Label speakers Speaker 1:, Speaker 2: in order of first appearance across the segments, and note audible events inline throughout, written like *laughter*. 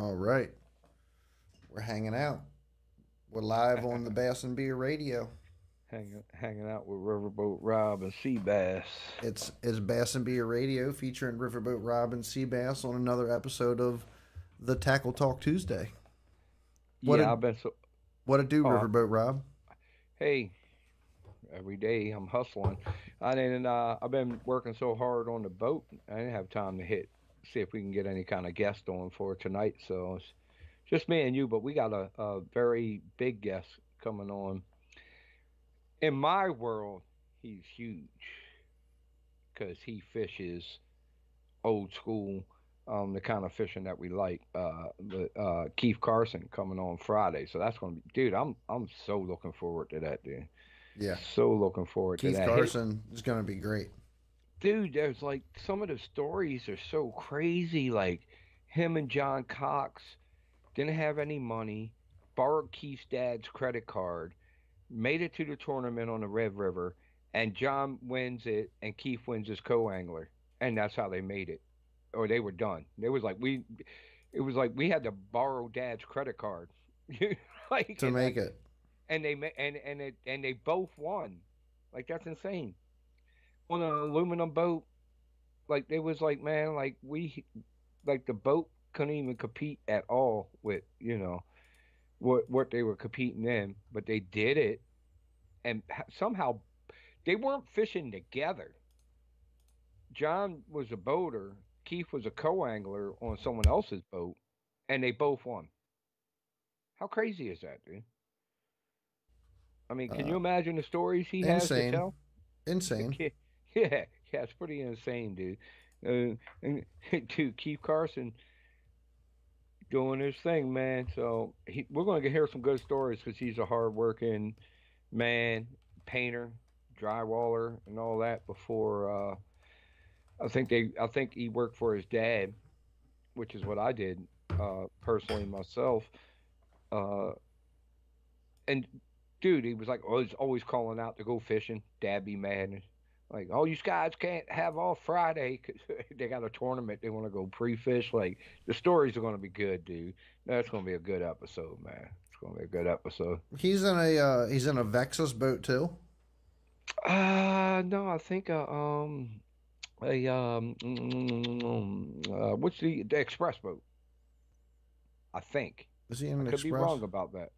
Speaker 1: All right. We're hanging out. We're live on the Bass and Beer Radio.
Speaker 2: Hanging hanging out with Riverboat Rob and C-Bass.
Speaker 1: It's it's Bass and Beer Radio featuring Riverboat Rob and C-Bass on another episode of the Tackle Talk Tuesday. What
Speaker 2: yeah,
Speaker 1: did-
Speaker 2: I've been so.
Speaker 1: What to do,
Speaker 2: Oh.
Speaker 1: Riverboat Rob?
Speaker 2: Hey, every day I'm hustling. I didn't. Uh, I've been working so hard on the boat. I didn't have time to hit see if we can get any kind of guest on for tonight. So it's just me and you. But we got a, a very big guest coming on. In my world, he's huge because he fishes old school, um, the kind of fishing that we like. Uh, but uh, Keith Carson coming on Friday, so that's gonna be, dude. I'm I'm so looking forward to that, dude.
Speaker 1: Yeah.
Speaker 2: So looking forward
Speaker 1: Keith
Speaker 2: to that.
Speaker 1: Carson is going to be great.
Speaker 2: Dude, there's like some of the stories are so crazy. Like him and John Cox didn't have any money, borrowed Keith's dad's credit card, made it to the tournament on the Red River, and John wins it, and Keith wins his co-angler, and that's how they made it, or they were done. It was like we, it was like we had to borrow dad's credit card, *laughs* like
Speaker 1: To make it.
Speaker 2: and they and and it, and they both won. Like that's insane. On an aluminum boat, like it was like man, like we, like the boat couldn't even compete at all with you know, what what they were competing in, but they did it, and somehow they weren't fishing together. John was a boater, Keith was a co-angler on someone else's boat, and they both won. How crazy is that, dude? I mean, can
Speaker 1: Uh,
Speaker 2: you imagine the stories he has to
Speaker 1: insane.
Speaker 2: tell?
Speaker 1: Insane. *laughs*
Speaker 2: yeah, yeah, it's pretty insane, dude. Uh, and *laughs* dude, Keith Carson doing his thing, man. So he, we're going to hear some good stories because he's a hardworking man, painter, drywaller, and all that. Before uh, I think they, I think he worked for his dad, which is what I did uh, personally myself. Uh, and dude, he was like always always calling out to go fishing. Dad be mad. Like, oh, you guys can't have off Friday 'cause *laughs* they got a tournament. They want to go pre-fish. Like, the stories are going to be good, dude. That's going to be a good episode, man. It's going to be a good episode.
Speaker 1: He's in a uh, he's in a Vexus boat too.
Speaker 2: Uh, no, I think uh, um, a um, uh, what's the the express boat? I think.
Speaker 1: Is he in
Speaker 2: I
Speaker 1: an
Speaker 2: could
Speaker 1: express?
Speaker 2: be wrong about that.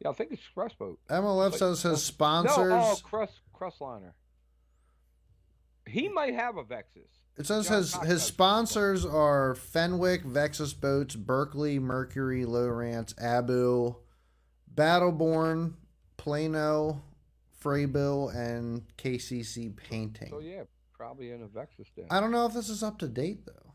Speaker 2: Yeah, I think it's express boat.
Speaker 1: MLF
Speaker 2: Like-
Speaker 1: says his
Speaker 2: No,
Speaker 1: sponsors.
Speaker 2: oh, Crust Crestliner. He might have a Vexus.
Speaker 1: It says
Speaker 2: John
Speaker 1: his
Speaker 2: Cox
Speaker 1: his sponsors are Fenwick, Vexus Boats, Berkley, Mercury, Lowrance, Abu, Battleborn, Plano, Frabill, and KCC Painting.
Speaker 2: So yeah, probably in a Vexus then.
Speaker 1: I don't know if this is up to date though.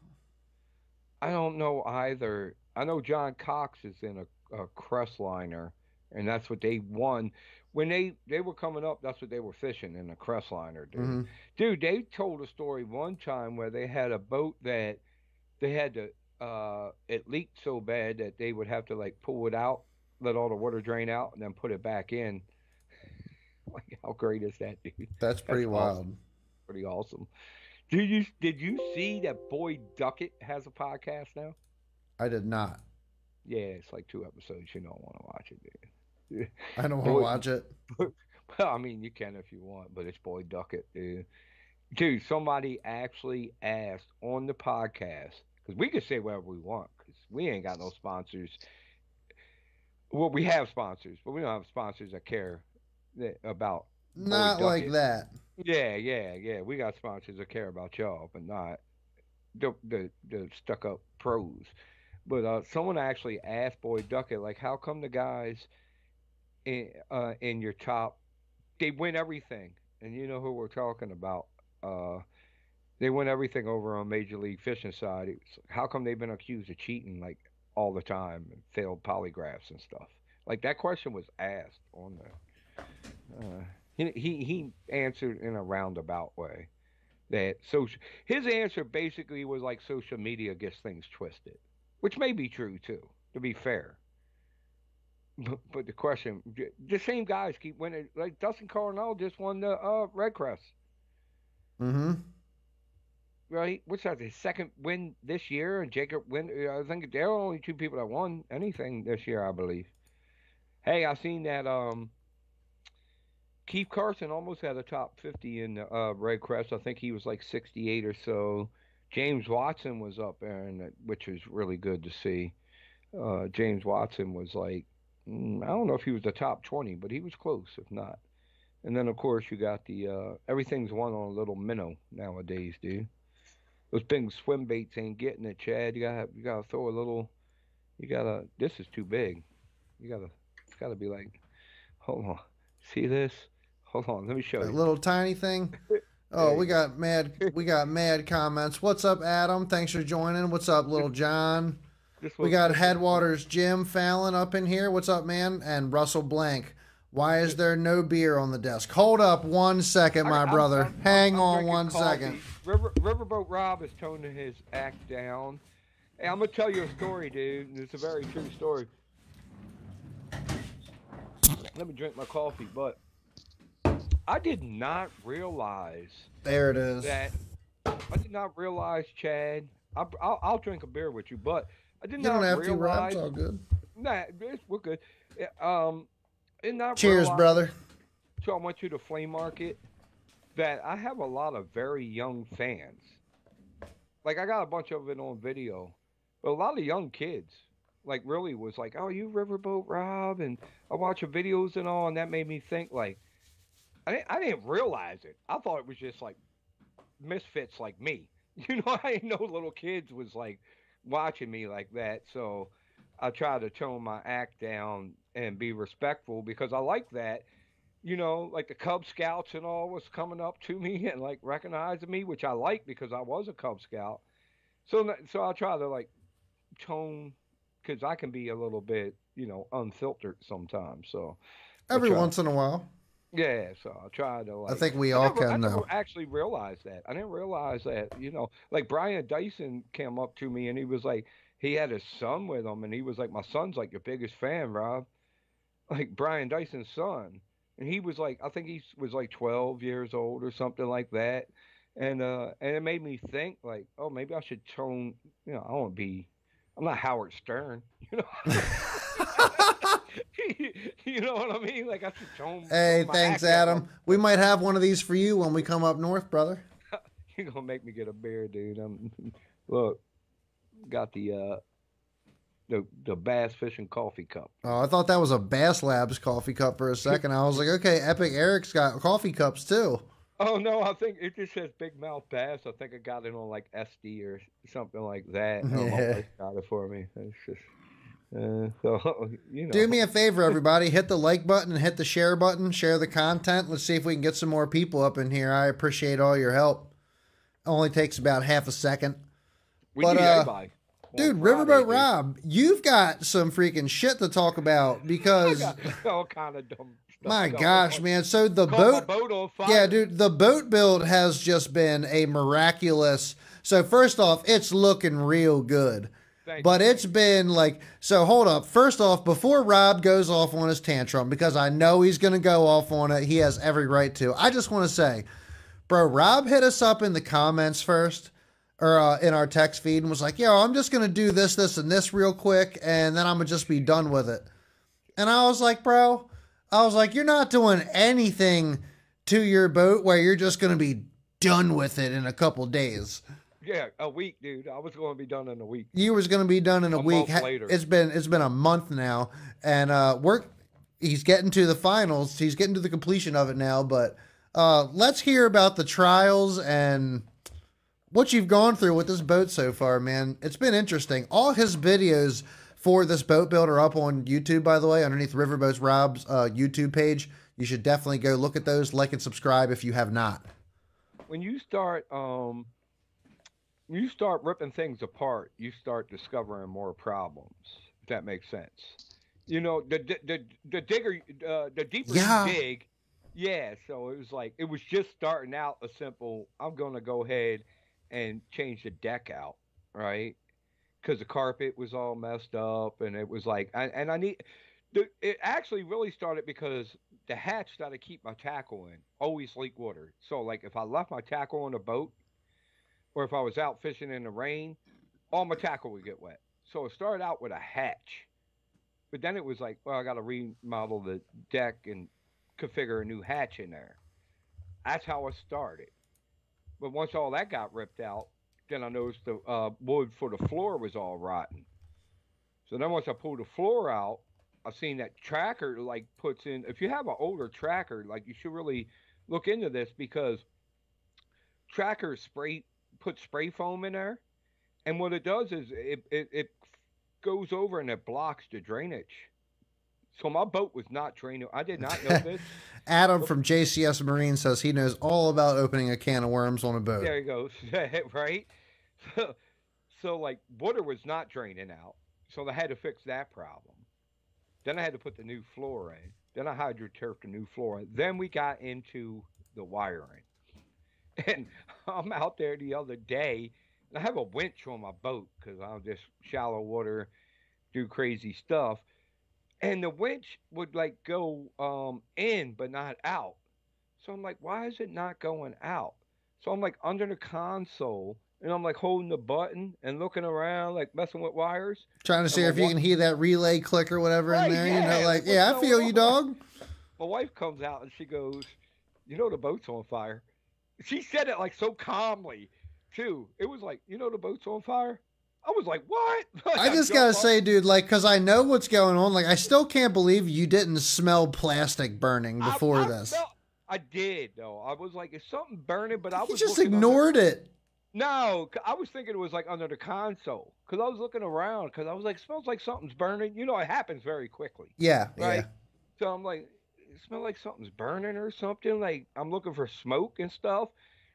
Speaker 2: I don't know either. I know John Cox is in a, a Crestliner, and that's what they won when they they were coming up. That's what they were fishing in a Crestliner, dude.
Speaker 1: Mhm.
Speaker 2: Dude, they told a story one time where they had a boat that they had to uh it leaked so bad that they would have to like pull it out, let all the water drain out, and then put it back in. *laughs* like how great is that, dude?
Speaker 1: That's pretty
Speaker 2: That's
Speaker 1: wild.
Speaker 2: awesome. Pretty awesome. Did you did you see that Boyd Duckett has a podcast now?
Speaker 1: I did not.
Speaker 2: Yeah, it's like two episodes. You don't want to watch it, dude.
Speaker 1: I don't *laughs* want to watch it. *laughs*
Speaker 2: Well, I mean, you can if you want, but it's Boyd Duckett, dude. Dude, somebody actually asked on the podcast because we can say whatever we want because we ain't got no sponsors. Well, we have sponsors, but we don't have sponsors that care that, about.
Speaker 1: Not like that.
Speaker 2: Yeah, yeah, yeah. We got sponsors that care about y'all, but not the the, the stuck up pros. But uh, someone actually asked Boyd Duckett, like, how come the guys in uh, in your top they win everything, and you know who we're talking about. Uh, they win everything over on Major League Fishing side. It's, how come they've been accused of cheating like all the time and failed polygraphs and stuff? Like that question was asked on the. Uh, he, he he answered in a roundabout way that social. His answer basically was like social media gets things twisted, which may be true too. To be fair, but, *laughs* but the question, the same guys keep winning. Like Dustin Connell just won the uh, Red Crest.
Speaker 1: Mm-hmm.
Speaker 2: right? What's that? His second win this year, and Jacob win. I think there are only two people that won anything this year, I believe. Hey, I seen that. Um, Keith Carson almost had a top 50 in uh, Red Crest. I think he was like 68 or so. James Watson was up there, and which was really good to see. Uh, James Watson was like, I don't know if he was the top 20, but he was close, if not. And then of course you got the uh, everything's won on a little minnow nowadays, dude. Those big swim baits ain't getting it, Chad. You gotta you gotta throw a little. You gotta. This is too big. You gotta. It's gotta be like. Hold on. See this? Hold on. Let me show
Speaker 1: That
Speaker 2: you.
Speaker 1: little tiny thing. *laughs* Oh, we got mad. We got mad comments. What's up, Adam? Thanks for joining. What's up, little *laughs* John? We got Headwaters Jim Fallon up in here. What's up, man? And Russell Blank. Why is there no beer on the desk? Hold up one second, my
Speaker 2: I'm-
Speaker 1: brother.
Speaker 2: I'm- I'm-
Speaker 1: Hang on one
Speaker 2: coffee.
Speaker 1: second.
Speaker 2: River, Riverboat Rob is toning his act down. Hey, I'm gonna tell you a story, dude. It's a very true story. Let me drink my coffee, but I did not realize
Speaker 1: There it is.
Speaker 2: that I did not realize, Chad. I, I'll, I'll drink a beer with you, but I did
Speaker 1: You
Speaker 2: not
Speaker 1: don't have to, Rob. It's all good.
Speaker 2: Nah, we're good. Um, did not
Speaker 1: Cheers,
Speaker 2: realize
Speaker 1: brother.
Speaker 2: so I went to the flea market that I have a lot of very young fans. Like I got a bunch of it on video, but a lot of young kids like really was like, "Oh, you Riverboat Rob," and I watch your videos and all, and that made me think like, I didn't, I didn't realize it. I thought it was just like misfits like me. *laughs* You know, I didn't know little kids was like watching me like that. So I try to tone my act down and be respectful because I like that you know, like the Cub Scouts and all was coming up to me *laughs* and like recognizing me, which I like because I was a Cub Scout. So, so I try to like tone because I can be a little bit, you know, unfiltered sometimes. So,
Speaker 1: Every once in a while.
Speaker 2: Yeah, so I'll try to like.
Speaker 1: I think we
Speaker 2: I
Speaker 1: all
Speaker 2: I never
Speaker 1: though.
Speaker 2: actually realized that. I didn't realize that, you know, like Brian Dyson came up to me and he was like, he had his son with him and he was like, my son's like your biggest fan, Rob. Like Brian Dyson's son. And he was like, I think he was like 12 years old or something like that. And, uh, and it made me think like, oh, maybe I should tone, you know, I want to be, I'm not Howard Stern, *laughs* you know. *laughs* *laughs* you know what I mean? Like I should tone.
Speaker 1: Hey, thanks. Adam. We might have one of these for you when we come up north, brother. *laughs*
Speaker 2: You're gonna make me get a beer, dude. I'm *laughs* look, got the uh the the bass fishing coffee cup.
Speaker 1: Oh, I thought that was a Bass Labs coffee cup for a second. I was like, okay, Epic Eric's got coffee cups too.
Speaker 2: Oh no, I think it just says Big Mouth Bass. I think I got it on like SD or something like that. Oh,
Speaker 1: Yeah.
Speaker 2: wife got it for me. It's just uh, *laughs* so you know.
Speaker 1: Do me a favor, everybody. Hit the like button and hit the share button. Share the content. Let's see if we can get some more people up in here. I appreciate all your help. Only takes about half a second.
Speaker 2: we
Speaker 1: but,
Speaker 2: need
Speaker 1: uh, Dude, Riverboat
Speaker 2: dude.
Speaker 1: Rob, you've got some freaking shit to talk about because, *laughs*
Speaker 2: got all kind of dumb stuff.
Speaker 1: my gosh, man. So the boat
Speaker 2: boat.
Speaker 1: Yeah, dude, the boat build has just been a miraculous. So first off, it's looking real good.
Speaker 2: Thank
Speaker 1: But
Speaker 2: you.
Speaker 1: it's been like so hold up. First off, before Rob goes off on his tantrum because I know he's going to go off on it. He has every right to. I just want to say, bro, Rob hit us up in the comments first or uh, in our text feed and was like, "Yo, I'm just going to do this this and this real quick and then I'm going to just be done with it." And I was like, "Bro, I was like, you're not doing anything to your boat where you're just going to be done with it in a couple days.
Speaker 2: Yeah, a week, dude. I was going to be done in a week.
Speaker 1: You was going to be done in a,
Speaker 2: A
Speaker 1: week.
Speaker 2: month later.
Speaker 1: It's been it's been a month now, and uh, we're he's getting to the finals. He's getting to the completion of it now. But uh, let's hear about the trials and what you've gone through with this boat so far, man. It's been interesting. All his videos for this boat build are up on YouTube, by the way, underneath Riverboats Rob's uh, YouTube page. You should definitely go look at those, like and subscribe if you have not.
Speaker 2: when you start um you start ripping things apart, you start discovering more problems. If that makes sense. You know, the the the, the digger uh, the deeper
Speaker 1: Yeah.
Speaker 2: you dig, yeah. So it was like it was just starting out a simple. I'm going to go ahead and change the deck out, right? Because the carpet was all messed up, and it was like, and, and I need. The, it actually really started because the hatch that I keep my tackle in always leak water. So like if I left my tackle on the boat, or if I was out fishing in the rain, all my tackle would get wet. So it started out with a hatch, but then it was like, well, I got to remodel the deck and configure a new hatch in there. That's how I started. But once all that got ripped out, then I noticed the uh, wood for the floor was all rotten. So then once I pulled the floor out, I've seen that tracker like puts in. If you have an older tracker, like you should really look into this because tracker spray put spray foam in there, and what it does is it, it it goes over and it blocks the drainage. So my boat was not draining. I did not know this. *laughs*
Speaker 1: Adam from JCS Marine says he knows all about opening a can of worms on a boat.
Speaker 2: There he goes. *laughs* right. So, so like water was not draining out. So I had to fix that problem. Then I had to put the new floor in. Then I hydroturfed the new floor. Then we got into the wiring. *laughs* And I'm out there the other day, and I have a winch on my boat because I'll just shallow water, do crazy stuff. And the winch would like go um, in but not out. So I'm like, why is it not going out? So I'm like under the console and I'm like holding the button and looking around, like messing with wires.
Speaker 1: Trying to see if you can hear that relay click or whatever right, in there. Yeah. You know, like, yeah, I feel on? you, dog.
Speaker 2: My wife comes out and she goes, You know, the boat's on fire. She said it like so calmly, too. It was like, You know, the boat's on fire? I was like, what? *laughs*
Speaker 1: I just gotta say, dude, like, cause I know what's going on. Like, I still can't believe you didn't smell plastic burning before
Speaker 2: I, I
Speaker 1: this.
Speaker 2: Felt, I did though. I was like, is something burning? But I was
Speaker 1: just ignored it.
Speaker 2: No, I was thinking it was like under the console because I was looking around because I was like, smells like something's burning. You know, it happens very quickly.
Speaker 1: Yeah.
Speaker 2: Right.
Speaker 1: Yeah.
Speaker 2: So I'm like, it smells like something's burning or something. Like I'm looking for smoke and stuff.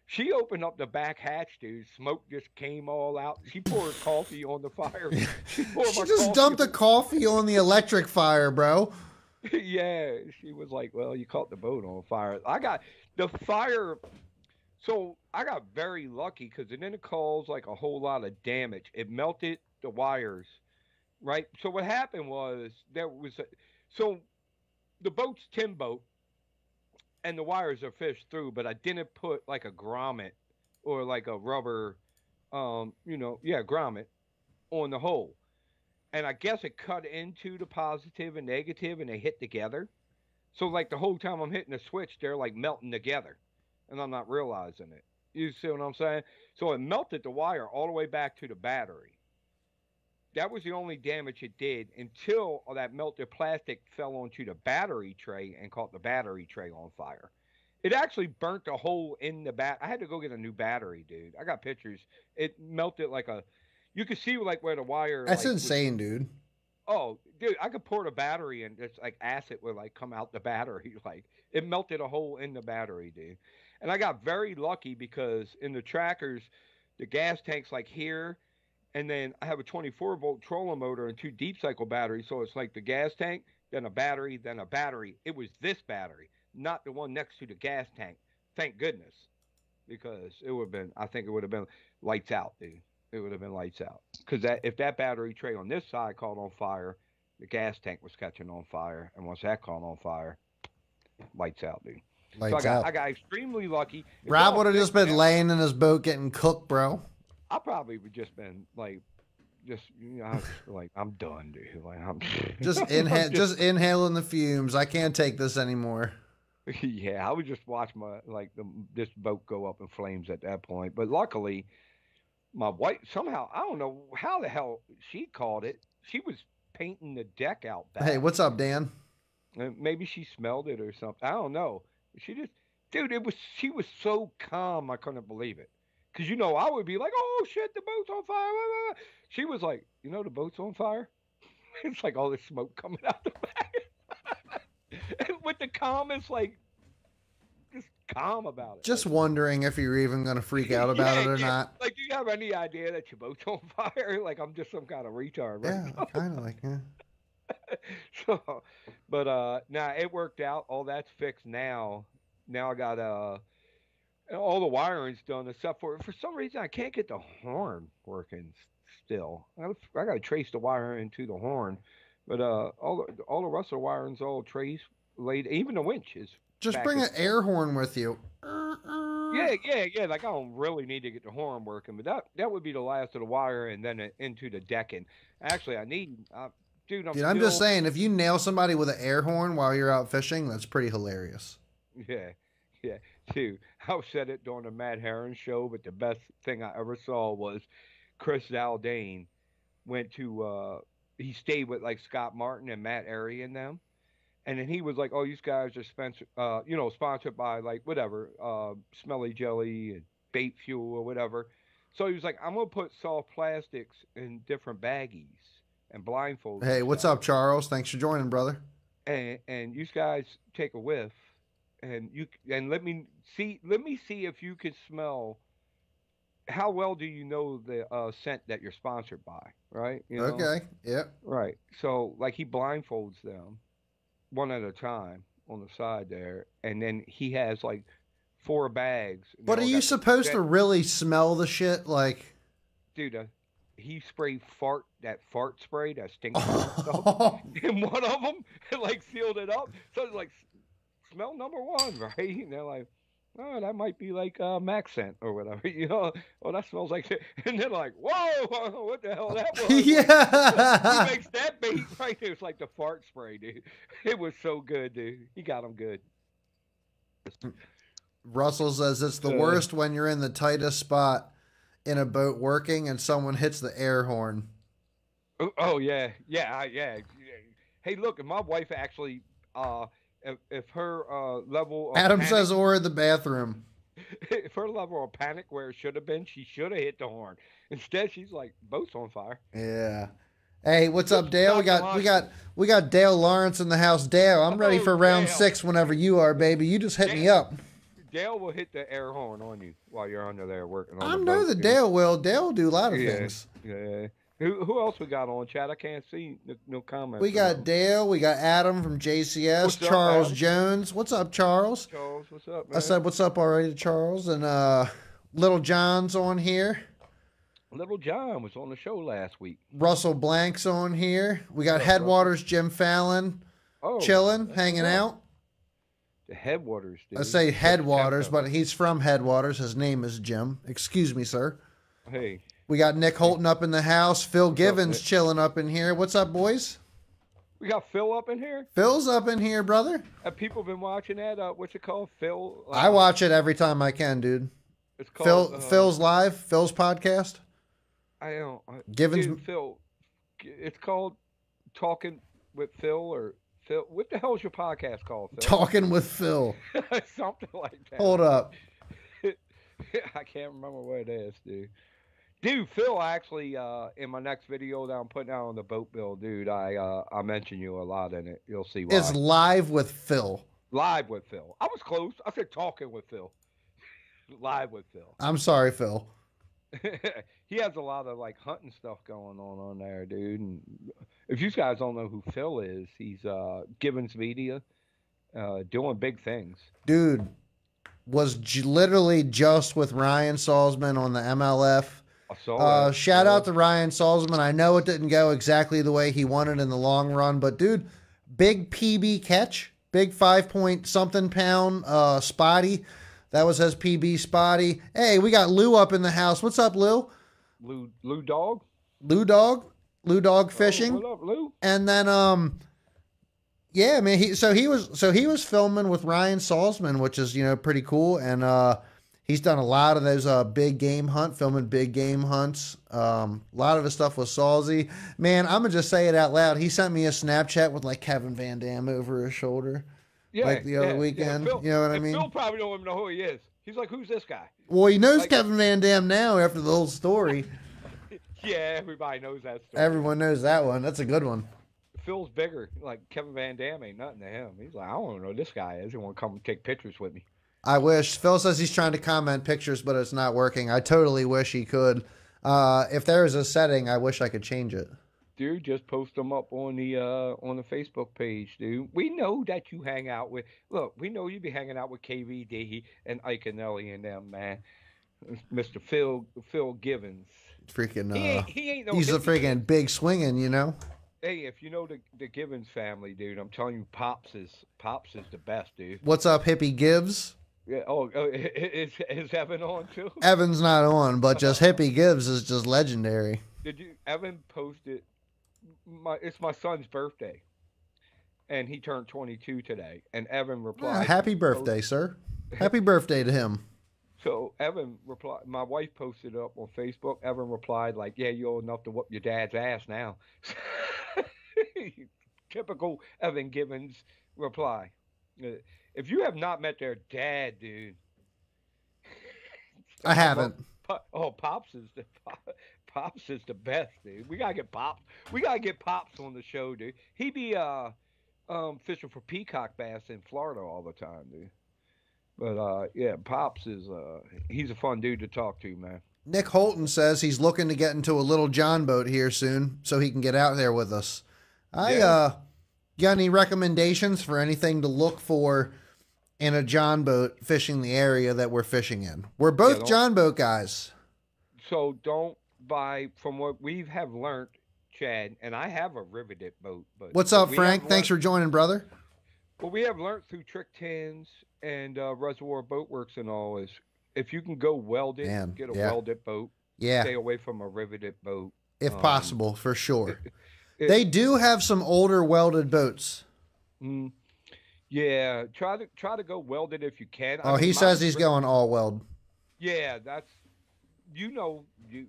Speaker 2: She opened up the back hatch, dude. Smoke just came all out. She poured coffee on the fire. *laughs*
Speaker 1: She, she just dumped the coffee on the electric fire, bro. *laughs*
Speaker 2: yeah, she was like, "Well, you caught the boat on fire." I got the fire so I got very lucky because it didn't cause like a whole lot of damage. It melted the wires, right? So what happened was there was a, so the boat's tin boat, and the wires are fished through, but I didn't put like a grommet or like a rubber, um, you know, yeah, grommet on the hole. And I guess it cut into the positive and negative and they hit together. So like the whole time I'm hitting the switch, they're like melting together and I'm not realizing it. You see what I'm saying? So it melted the wire all the way back to the battery. That was the only damage it did until all that melted plastic fell onto the battery tray and caught the battery tray on fire. It actually burnt a hole in the bat. I had to go get a new battery, dude. I got pictures. It melted like a. You could see like where the wire.
Speaker 1: That's
Speaker 2: like,
Speaker 1: insane,
Speaker 2: was,
Speaker 1: dude.
Speaker 2: Oh, dude, I could pour the battery and just like acid would like come out the battery. *laughs* Like it melted a hole in the battery, dude. And I got very lucky because in the trackers, the gas tank's like here, and then I have a 24 volt trolling motor and two deep cycle batteries. So it's like the gas tank, then a battery, then a battery. It was this battery, not the one next to the gas tank. Thank goodness, because it would have been. I think it would have been lights out, dude. It would have been lights out. Because that if that battery tray on this side caught on fire, the gas tank was catching on fire, and once that caught on fire, lights out, dude. Lights so I got, out. I got extremely lucky.
Speaker 1: Rob would have just been laying in his boat getting cooked, bro.
Speaker 2: I probably would just been like, just you know, like I'm done, dude. *laughs* Like I'm *laughs*
Speaker 1: just inhale, just, just inhaling the fumes. I can't take this anymore. *laughs*
Speaker 2: Yeah, I would just watch my like the, this boat go up in flames at that point. But luckily, my wife somehow I don't know how the hell she called it. She was painting the deck out. Back.
Speaker 1: Hey, what's up, Dan?
Speaker 2: Uh, maybe she smelled it or something. I don't know. She just, dude, it was she was so calm. I couldn't believe it. Cause you know I would be like, oh shit, the boat's on fire. She was like, you know, the boat's on fire. *laughs* it's like all this smoke coming out the back. *laughs* with the calmest, like, just calm about it.
Speaker 1: Just wondering if you're even gonna freak out about *laughs* yeah, it or yeah. not.
Speaker 2: Like, do you have any idea that your boat's on fire? Like, I'm just some kind of retard.
Speaker 1: Right yeah, kind of like yeah.
Speaker 2: so, but uh, now nah, it worked out. All that's fixed now. Now I got uh, all the wiring's done except for for some reason I can't get the horn working still. I gotta, I gotta trace the wire into the horn, but uh, all the all the rest of the wiring's all traced, laid. Even the winch is.
Speaker 1: Just bring an air horn with you.
Speaker 2: Yeah, yeah, yeah. Like I don't really need to get the horn working, but that that would be the last of the wire, and then into the decking. Actually, I need, uh, dude. I'm,
Speaker 1: Dude, I'm just saying, if you nail somebody with an air horn while you're out fishing, that's pretty hilarious. *laughs*
Speaker 2: Yeah, yeah, dude. *laughs* I said it during the Matt Herron show, but the best thing I ever saw was Chris Zaldain went to. uh He stayed with like Scott Martin and Matt Arey and them, and then he was like, "Oh, these guys are sponsored, uh, you know, sponsored by like whatever, uh, Smelly Jelly and Bait Fuel or whatever." So he was like, "I'm gonna put soft plastics in different baggies and blindfolds."
Speaker 1: Hey, what's up, Charles? Thanks for joining, brother.
Speaker 2: and and you guys take a whiff and you and let me see let me see if you can smell how well do you know the uh, scent that you're sponsored by right you know?
Speaker 1: Okay. Yep.
Speaker 2: right so like he blindfolds them one at a time on the side there and then he has like four bags
Speaker 1: But are you supposed to really smell the shit? Like,
Speaker 2: dude uh, he sprayed fart that fart spray that stinks *laughs* and one of them *laughs* like sealed it up. So it's like "S- smell number one, *laughs* right? And they're like, oh, that might be like uh, Mac scent or whatever, *laughs* you know. Oh, that smells like shit. *laughs* And they're like, whoa, what the hell that was? Who makes that bait right there? It's like the fart spray, dude. It was so good, dude. He got them good.
Speaker 1: Russell says it's the
Speaker 2: Uh.
Speaker 1: worst when you're in the tightest spot in a boat working and someone hits the air horn.
Speaker 2: Oh, oh yeah, yeah, yeah. Hey, look, my wife actually, uh, if, if her uh, level of
Speaker 1: Adam
Speaker 2: panic-
Speaker 1: says, or in the bathroom. *laughs*
Speaker 2: if her level of panic where it should have been, she should have hit the horn. Instead, she's like, boat's on fire.
Speaker 1: Yeah. Hey, what's up, Dale? We got we got we got Dale Lawrence in the house. Dale, I'm ready
Speaker 2: Oh,
Speaker 1: for round
Speaker 2: Dale.
Speaker 1: six whenever you are, baby. You just hit me up.
Speaker 2: Dale will hit the air horn on you while you're under there working on
Speaker 1: I
Speaker 2: the
Speaker 1: know that. Dale will. Dale will do a lot of
Speaker 2: Yeah.
Speaker 1: things.
Speaker 2: Yeah. Who, who else we got on chat? I can't see no, no comments.
Speaker 1: We got. Dale. We got Adam from JCS.
Speaker 2: What's
Speaker 1: Charles
Speaker 2: Adam?
Speaker 1: Jones. What's up, Charles?
Speaker 2: Charles. What's up, man?
Speaker 1: I said, "What's up already, to Charles?" And uh, Little John's on here.
Speaker 2: Little John was on the show last week.
Speaker 1: Russell Blank's on here. We got
Speaker 2: up,
Speaker 1: Headwaters Jim Fallon
Speaker 2: Oh,
Speaker 1: chilling, hanging
Speaker 2: up.
Speaker 1: out.
Speaker 2: The Headwaters. Dude.
Speaker 1: I say Headwaters, but he's from Headwaters. His name is Jim. Excuse me, sir.
Speaker 2: hey,
Speaker 1: We got Nick Holton up in the house. Phil Givens
Speaker 2: Nick?
Speaker 1: chilling up in here. What's up, boys?
Speaker 2: we got Phil up in here.
Speaker 1: Phil's up in here, brother.
Speaker 2: Have people been watching that? Uh, what's it called? Phil. Uh,
Speaker 1: I watch it every time I can, dude.
Speaker 2: It's called
Speaker 1: Phil
Speaker 2: uh,
Speaker 1: Phil's live. Phil's podcast.
Speaker 2: I don't. I,
Speaker 1: Givens-
Speaker 2: Dude, Phil. It's called Talking with Phil or Phil. What the hell is your podcast called? Phil?
Speaker 1: Talking with Phil. *laughs*
Speaker 2: Something like that.
Speaker 1: Hold up. *laughs*
Speaker 2: I can't remember what it is, dude. Dude, Phil, actually, uh, in my next video that I'm putting out on the boat bill, dude, I uh, I mention you a lot in it. You'll see why.
Speaker 1: It's live with Phil.
Speaker 2: Live with Phil. I was close. I said talking with Phil. *laughs* Live with Phil.
Speaker 1: I'm sorry, Phil. *laughs*
Speaker 2: he has a lot of like hunting stuff going on on there, dude. And if you guys don't know who Phil is, he's uh Givens Media, uh, doing big things.
Speaker 1: Dude was j- literally just with Ryan Salzman on the MLF. Uh, shout out to Ryan Salzman. I know it didn't go exactly the way he wanted in the long run, but dude, big PB catch, big five point something pound uh, spotty. That was his PB spotty. Hey, we got Lou up in the house. What's up, Lou?
Speaker 2: Lou Lou Dog.
Speaker 1: Lou Dog, Lou Dog
Speaker 2: Oh,
Speaker 1: fishing.
Speaker 2: what up, Lou?
Speaker 1: And then um yeah, man, he so he was so he was filming with Ryan Salzman, which is, you know, pretty cool and uh he's done a lot of those uh big game hunt, filming big game hunts. Um a lot of his stuff was Salzy. Man, I'm going to just say it out loud. He sent me a Snapchat with like Kevin Van Dam over his shoulder.
Speaker 2: Yeah,
Speaker 1: Like the other
Speaker 2: yeah, yeah.
Speaker 1: weekend,
Speaker 2: Phil-
Speaker 1: you know what I mean?
Speaker 2: Phil probably don't even know who he is. He's like, who's this guy?
Speaker 1: Well, he knows
Speaker 2: Like-
Speaker 1: Kevin Van Dam now after the whole story. *laughs*
Speaker 2: Yeah, everybody knows that story.
Speaker 1: Everyone knows that one. That's a good one.
Speaker 2: Phil's bigger. Like Kevin Van Dam ain't nothing to him. He's like, I don't know who this guy is. He want to come take pictures with me.
Speaker 1: I wish. Phil says he's trying to comment pictures, but it's not working. I totally wish he could. Uh, if there is a setting, I wish I could change it.
Speaker 2: Dude, just post them up on the uh on the Facebook page, dude. We know that you hang out with. Look, we know you be hanging out with KVD and Ike and Ellie and them, man. Mr. Phil Phil Givens.
Speaker 1: Freaking,
Speaker 2: He
Speaker 1: uh,
Speaker 2: ain't, he ain't no.
Speaker 1: he's a freaking big swinging, you know.
Speaker 2: Hey, if you know the the Givens family, dude, I'm telling you, Pops is Pops is the best, dude.
Speaker 1: What's up, hippie Gibbs?
Speaker 2: Yeah. Oh, oh, *laughs* is is Evan on too? *laughs*
Speaker 1: Evan's not on, but just *laughs* Hippie Gibbs is just legendary.
Speaker 2: Did you? Evan posted. My it's my son's birthday, and he turned 22 today. And Evan
Speaker 1: Yeah,
Speaker 2: replied,
Speaker 1: happy birthday, sir. Happy birthday to him.
Speaker 2: So Evan replied. My wife posted up on Facebook. Evan replied like, "Yeah, you're old enough to whoop your dad's ass now." Typical Evan Givens reply. Uh, If you have not met their dad, dude,
Speaker 1: I haven't.
Speaker 2: Oh, pops is the *laughs* pops is the best, dude. We gotta get pops. We gotta get pops on the show, dude. He be uh um fishing for peacock bass in Florida all the time, dude. But uh yeah, pops is uh he's a fun dude to talk to, man.
Speaker 1: Nick Holton says he's looking to get into a little John boat here soon so he can get out there with us. I
Speaker 2: Yeah.
Speaker 1: uh got any recommendations for anything to look for in a John boat fishing the area that we're fishing in? We're both
Speaker 2: don't-
Speaker 1: John boat guys.
Speaker 2: So don't buy from what we have learned, Chad, and I have a riveted boat. But
Speaker 1: What's up, Frank? Thanks
Speaker 2: learned-
Speaker 1: for joining, brother.
Speaker 2: What we have learned through Trick Tins and uh, Reservoir Boatworks and all is if you can go welded,
Speaker 1: Man,
Speaker 2: get a
Speaker 1: yeah.
Speaker 2: welded boat.
Speaker 1: Yeah,
Speaker 2: Stay away from a riveted boat.
Speaker 1: if
Speaker 2: um,
Speaker 1: possible, for sure. *laughs*
Speaker 2: It-
Speaker 1: They do have some older welded boats.
Speaker 2: Mm, yeah, try to try to go welded if you can. I
Speaker 1: Oh,
Speaker 2: mean,
Speaker 1: he says he's going all weld.
Speaker 2: Yeah, that's you know you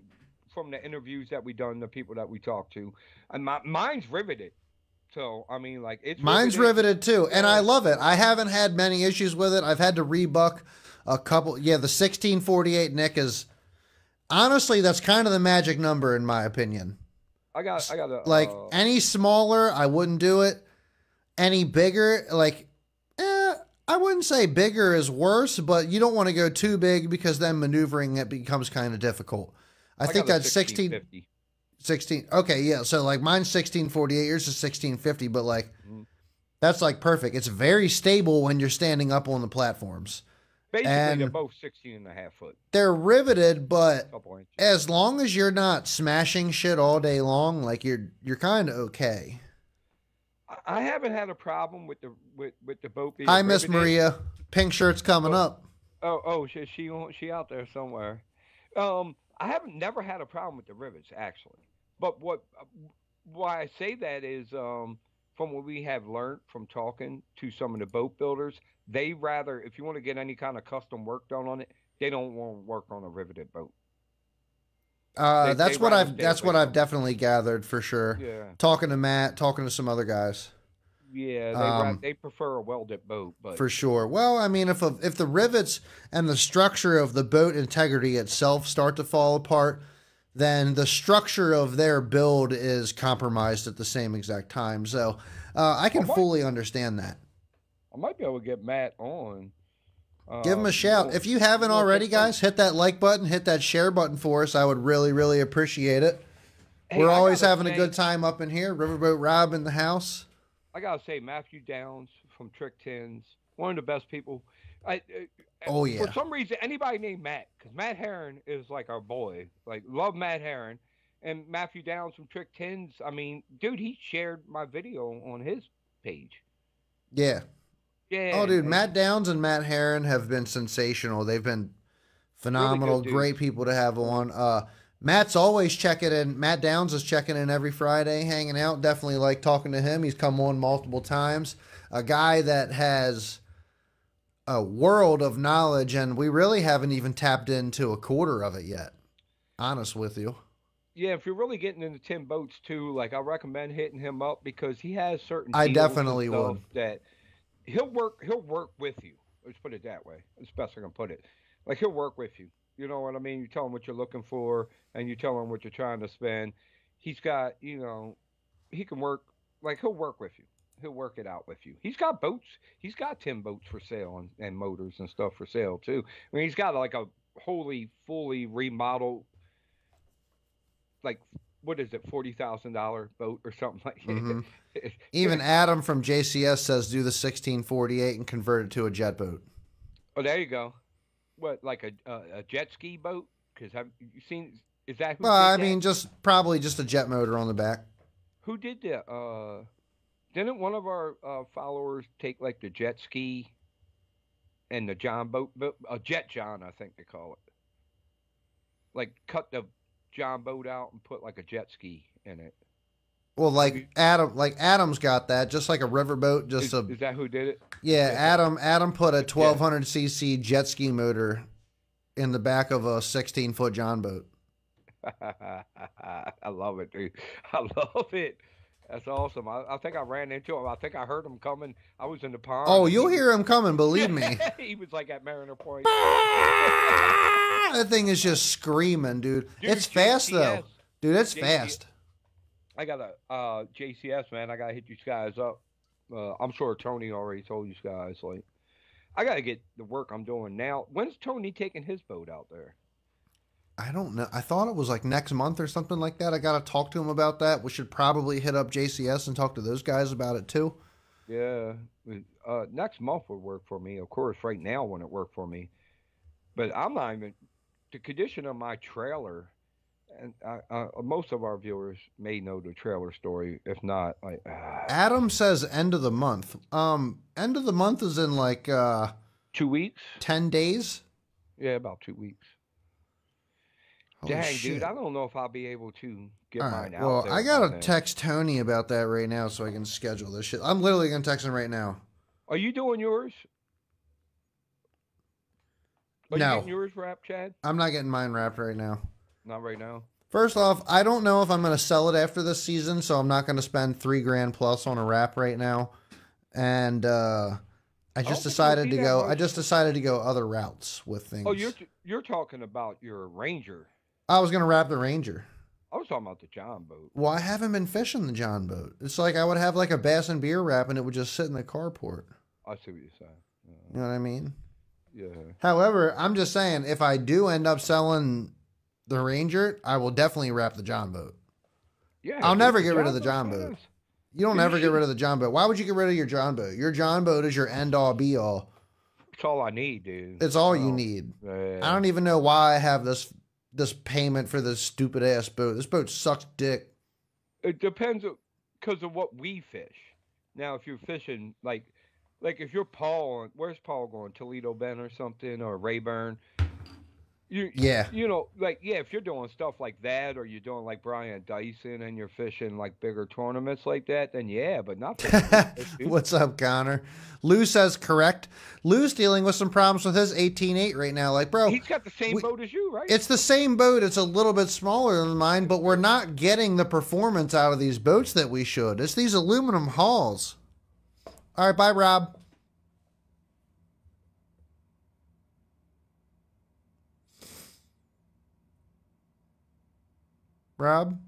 Speaker 2: from the interviews that we done, the people that we talked to, and my, mine's riveted. So I mean, like it's
Speaker 1: Mine's riveted too, and I love it. I haven't had many issues with it. I've had to rebuck a couple. Yeah, the 1648 Nick is honestly that's kind of the magic number in my opinion.
Speaker 2: I got I got a
Speaker 1: Like
Speaker 2: uh,
Speaker 1: any smaller, I wouldn't do it. Any bigger, like I wouldn't say bigger is worse, but you don't want to go too big because then maneuvering it becomes kind of difficult. I, think that's 16,
Speaker 2: 1650.
Speaker 1: 16 okay yeah so like mine's 1648 yours is 1650 but like
Speaker 2: Mhm.
Speaker 1: that's like perfect it's very stable when you're standing up on the platforms
Speaker 2: Basically,
Speaker 1: and-
Speaker 2: they're both 16 and a half foot,
Speaker 1: they're riveted but as long as you're not smashing shit all day long like you're you're kind of okay
Speaker 2: I- haven't had a problem with the with, with the boat being
Speaker 1: hi miss maria pink shirt's coming
Speaker 2: Oh.
Speaker 1: up
Speaker 2: Oh, oh, she she she out there somewhere. Um, I haven't never had a problem with the rivets actually, but what why I say that is um from what we have learned from talking to some of the boat builders, they rather if you want to get any kind of custom work done on it, they don't want to work on a riveted boat.
Speaker 1: Uh
Speaker 2: They-
Speaker 1: that's
Speaker 2: they
Speaker 1: what i've that's what i've definitely gathered for sure
Speaker 2: Yeah,
Speaker 1: talking to matt talking to some other guys
Speaker 2: yeah, they
Speaker 1: Um,
Speaker 2: they prefer a welded boat, but
Speaker 1: For sure. Well, I mean, if a, if the rivets and the structure of the boat integrity itself start to fall apart, then the structure of their build is compromised at the same exact time. So uh, I can
Speaker 2: Well, my-
Speaker 1: fully understand that.
Speaker 2: I might be able to get Matt on.
Speaker 1: Give him
Speaker 2: Uh,
Speaker 1: a shout. If you haven't already, guys, hit that like button, hit that share button for us. I would really, really appreciate it.
Speaker 2: Hey,
Speaker 1: We're
Speaker 2: I
Speaker 1: always having a good time up in here. Riverboat Rob in the house.
Speaker 2: I gotta say, Matthew Downs from Trick Tins, one of the best people. I, uh,
Speaker 1: Oh, yeah.
Speaker 2: For some reason, anybody named Matt, because Matt Heron is like our boy. Like, love Matt Heron. And Matthew Downs from Trick Tins, I mean, dude, he shared my video on his page.
Speaker 1: Yeah.
Speaker 2: Yeah.
Speaker 1: Oh, dude, Matt Downs and Matt Heron have been sensational. They've been phenomenal,
Speaker 2: dudes.
Speaker 1: great people to have on. Uh, Matt's always checking in. Matt Downs is checking in every Friday, hanging out. Definitely like talking to him. He's come on multiple times. A guy that has a world of knowledge, and we really haven't even tapped into a quarter of it yet. Honest with you.
Speaker 2: Yeah, if you're really getting into tin boats too, like I recommend hitting him up because he has certain.
Speaker 1: I definitely would.
Speaker 2: That he'll work. He'll work with you. Let's put it that way. It's best I can put it. Like he'll work with you. You know what I mean? You tell him what you're looking for, and you tell him what you're trying to spend. He's got, you know, he can work. Like he'll work with you. He'll work it out with you. He's got boats. He's got ten boats for sale and, and motors and stuff for sale too. I mean, he's got like a wholly, fully remodeled like what is it, forty thousand dollar boat or something like that.
Speaker 1: Mm-hmm. Even Adam from JCS says do the 1648 and convert it to a jet boat.
Speaker 2: oh, there you go. What, like a a, a jet ski boat? Because have you seen? Is that?
Speaker 1: Well, I
Speaker 2: that?
Speaker 1: mean, just probably just a jet motor on the back.
Speaker 2: who did that? Uh, didn't one of our uh, followers take like the jet ski and the John boat, boat a jet John, I think they call it. Like cut the John boat out and put like a jet ski in it.
Speaker 1: Well, like Adam, like Adam's got that, just like a riverboat. Just
Speaker 2: Is,
Speaker 1: a
Speaker 2: is that who did it?
Speaker 1: yeah.
Speaker 2: yeah.
Speaker 1: Adam, Adam put a 1200 cc jet ski motor in the back of a 16 foot John boat. *laughs*
Speaker 2: I love it, dude. *laughs* I love it. That's awesome. I, I think I ran into him. I think I heard him coming. I was in the pond.
Speaker 1: Oh, you'll hear him coming. Believe me. *laughs*
Speaker 2: he was like at Mariner Point.
Speaker 1: that thing is just screaming, dude.
Speaker 2: Dude,
Speaker 1: it's fast though, dude. It's
Speaker 2: JCS.
Speaker 1: fast.
Speaker 2: I got a uh, JCS man. I gotta hit you guys up. Uh, I'm sure Tony already told you guys. Like, I gotta get the work I'm doing now. When's Tony taking his boat out there?
Speaker 1: I don't know. I thought it was like next month or something like that. I got to talk to him about that. We should probably hit up JCS and talk to those guys about it too.
Speaker 2: Yeah, uh, next month would work for me. Of course, right now wouldn't work for me. But I'm not even the condition of my trailer. And I, uh, most of our viewers may know the trailer story. If not, like ah,
Speaker 1: Adam says end of the month. Um, end of the month is in like uh
Speaker 2: two weeks.
Speaker 1: ten days.
Speaker 2: Yeah, about two weeks.
Speaker 1: Holy
Speaker 2: Dang,
Speaker 1: shit.
Speaker 2: dude, I don't know if I'll be able to get
Speaker 1: All
Speaker 2: mine
Speaker 1: right.
Speaker 2: out.
Speaker 1: Well, I gotta text Tony about that right now so I can schedule this shit. I'm literally gonna text him right now.
Speaker 2: Are you doing yours? Are
Speaker 1: No.
Speaker 2: you getting yours wrapped, Chad?
Speaker 1: I'm not getting mine wrapped right now.
Speaker 2: Not right now.
Speaker 1: First off, I don't know if I'm going to sell it after this season, so I'm not going to spend three grand plus on a wrap right now. And uh, I just
Speaker 2: think
Speaker 1: decided to go.
Speaker 2: much.
Speaker 1: I just decided to go other routes with things.
Speaker 2: Oh, you're you're talking about your Ranger.
Speaker 1: I was going to wrap the Ranger.
Speaker 2: I was talking about the John boat.
Speaker 1: Well, I haven't been fishing the John boat. It's like I would have like a bass and beer wrap, and it would just sit in the carport.
Speaker 2: I see what you're saying.
Speaker 1: You know what I mean?
Speaker 2: Yeah.
Speaker 1: However, I'm just saying, if I do end up selling the Ranger, I will definitely wrap the John boat.
Speaker 2: Yeah.
Speaker 1: I'll never get rid of the John boat. You don't
Speaker 2: You
Speaker 1: ever get rid of the John boat. Why would you get rid of your John boat? Your John boat is your end all be all.
Speaker 2: It's all I need, dude.
Speaker 1: It's all you
Speaker 2: Oh,
Speaker 1: need. I don't even know why I have this this payment for this stupid ass boat. This boat sucks dick.
Speaker 2: It depends because of what we fish. Now, if you're fishing like, like if you're Paul, where's Paul going? Toledo Bend or something, or Rayburn? You,
Speaker 1: Yeah.
Speaker 2: you know, like yeah, if you're doing stuff like that, or you're doing like Brian Dyson, and you're fishing like bigger tournaments like that, then yeah, but not. fishing big fish, dude.
Speaker 1: What's up, Connor? Lou says correct. Lou's dealing with some problems with his 18.8 right now. Like, bro,
Speaker 2: He's got the same
Speaker 1: we-
Speaker 2: boat as you, right?
Speaker 1: it's the same boat. It's a little bit smaller than mine, but we're not getting the performance out of these boats that we should. It's these aluminum hulls. All right, bye, Rob. Rob?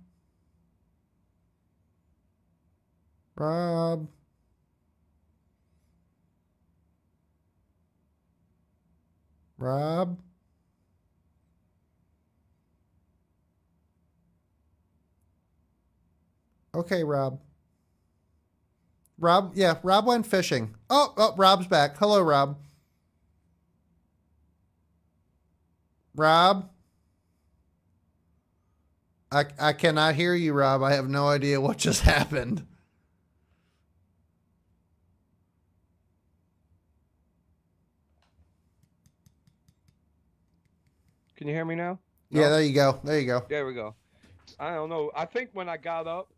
Speaker 1: Rob? Rob? Okay, Rob. Rob, yeah, Rob went fishing. Oh, oh, Rob's back. Hello, Rob. Rob? I, I cannot hear you, Rob. I have no idea what just *laughs* happened.
Speaker 2: Can you hear me now?
Speaker 1: Yeah, there you go. There you go.
Speaker 2: There we go. I don't know. I think when I got up,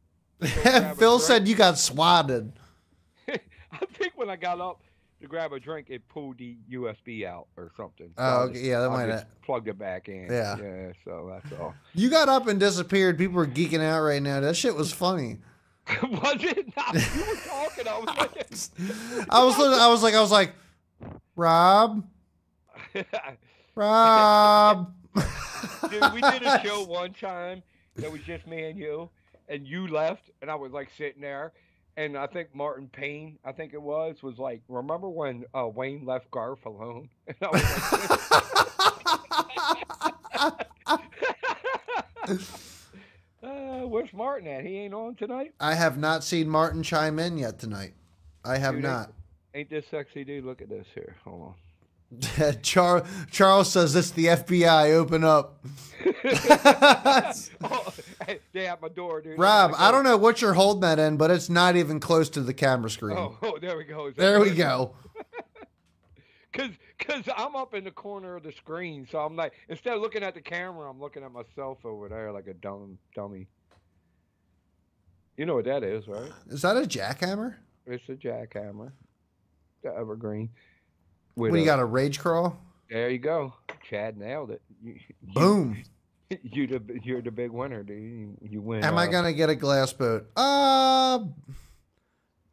Speaker 2: to go grab a
Speaker 1: Phil said you got swatted. *laughs*
Speaker 2: I think when I got up to grab a drink, it pulled the USB out or something.
Speaker 1: Oh, okay, yeah, that
Speaker 2: I
Speaker 1: might
Speaker 2: just plugged it back in.
Speaker 1: Yeah.
Speaker 2: yeah. So that's all. *laughs*
Speaker 1: You got up and disappeared. People were geeking out right now. That shit was funny. *laughs*
Speaker 2: was it? *laughs* Not, you were talking. I was like,
Speaker 1: I was I was like I was like Rob, Rob.
Speaker 2: dude, we did a show one time that was just me and you, and you left, and I was like sitting there. And I think Martin Payne, I think it was, was like, remember when uh, Wayne left Garth alone? *laughs* And I was like, uh, where's Martin at? He ain't on tonight.
Speaker 1: I have not seen Martin chime in yet tonight. I have
Speaker 2: Dude,
Speaker 1: not.
Speaker 2: Ain't this sexy, dude? Look at this here. Hold on. *laughs*
Speaker 1: Char- Charles says it's the FBI. Open up. *laughs*
Speaker 2: oh, *laughs* they at my door, dude.
Speaker 1: Rob, I oh. don't know what you're holding that in, but it's not even close to the camera screen.
Speaker 2: Oh, *laughs* oh, there we go.
Speaker 1: There we go. *laughs*
Speaker 2: cause, cause I'm up in the corner of the screen, so I'm like, instead of looking at the camera, I'm looking at myself over there like a dumb dummy. You know what that is, right?
Speaker 1: Is that a jackhammer?
Speaker 2: It's a jackhammer, the evergreen.
Speaker 1: What
Speaker 2: With
Speaker 1: you
Speaker 2: a-
Speaker 1: got a Rage Craw?
Speaker 2: There you go. Chad nailed it. You-
Speaker 1: Boom.
Speaker 2: You *laughs* the you're the big winner, dude. You, you win.
Speaker 1: Am I
Speaker 2: uh,
Speaker 1: gonna get a glass boat? Uh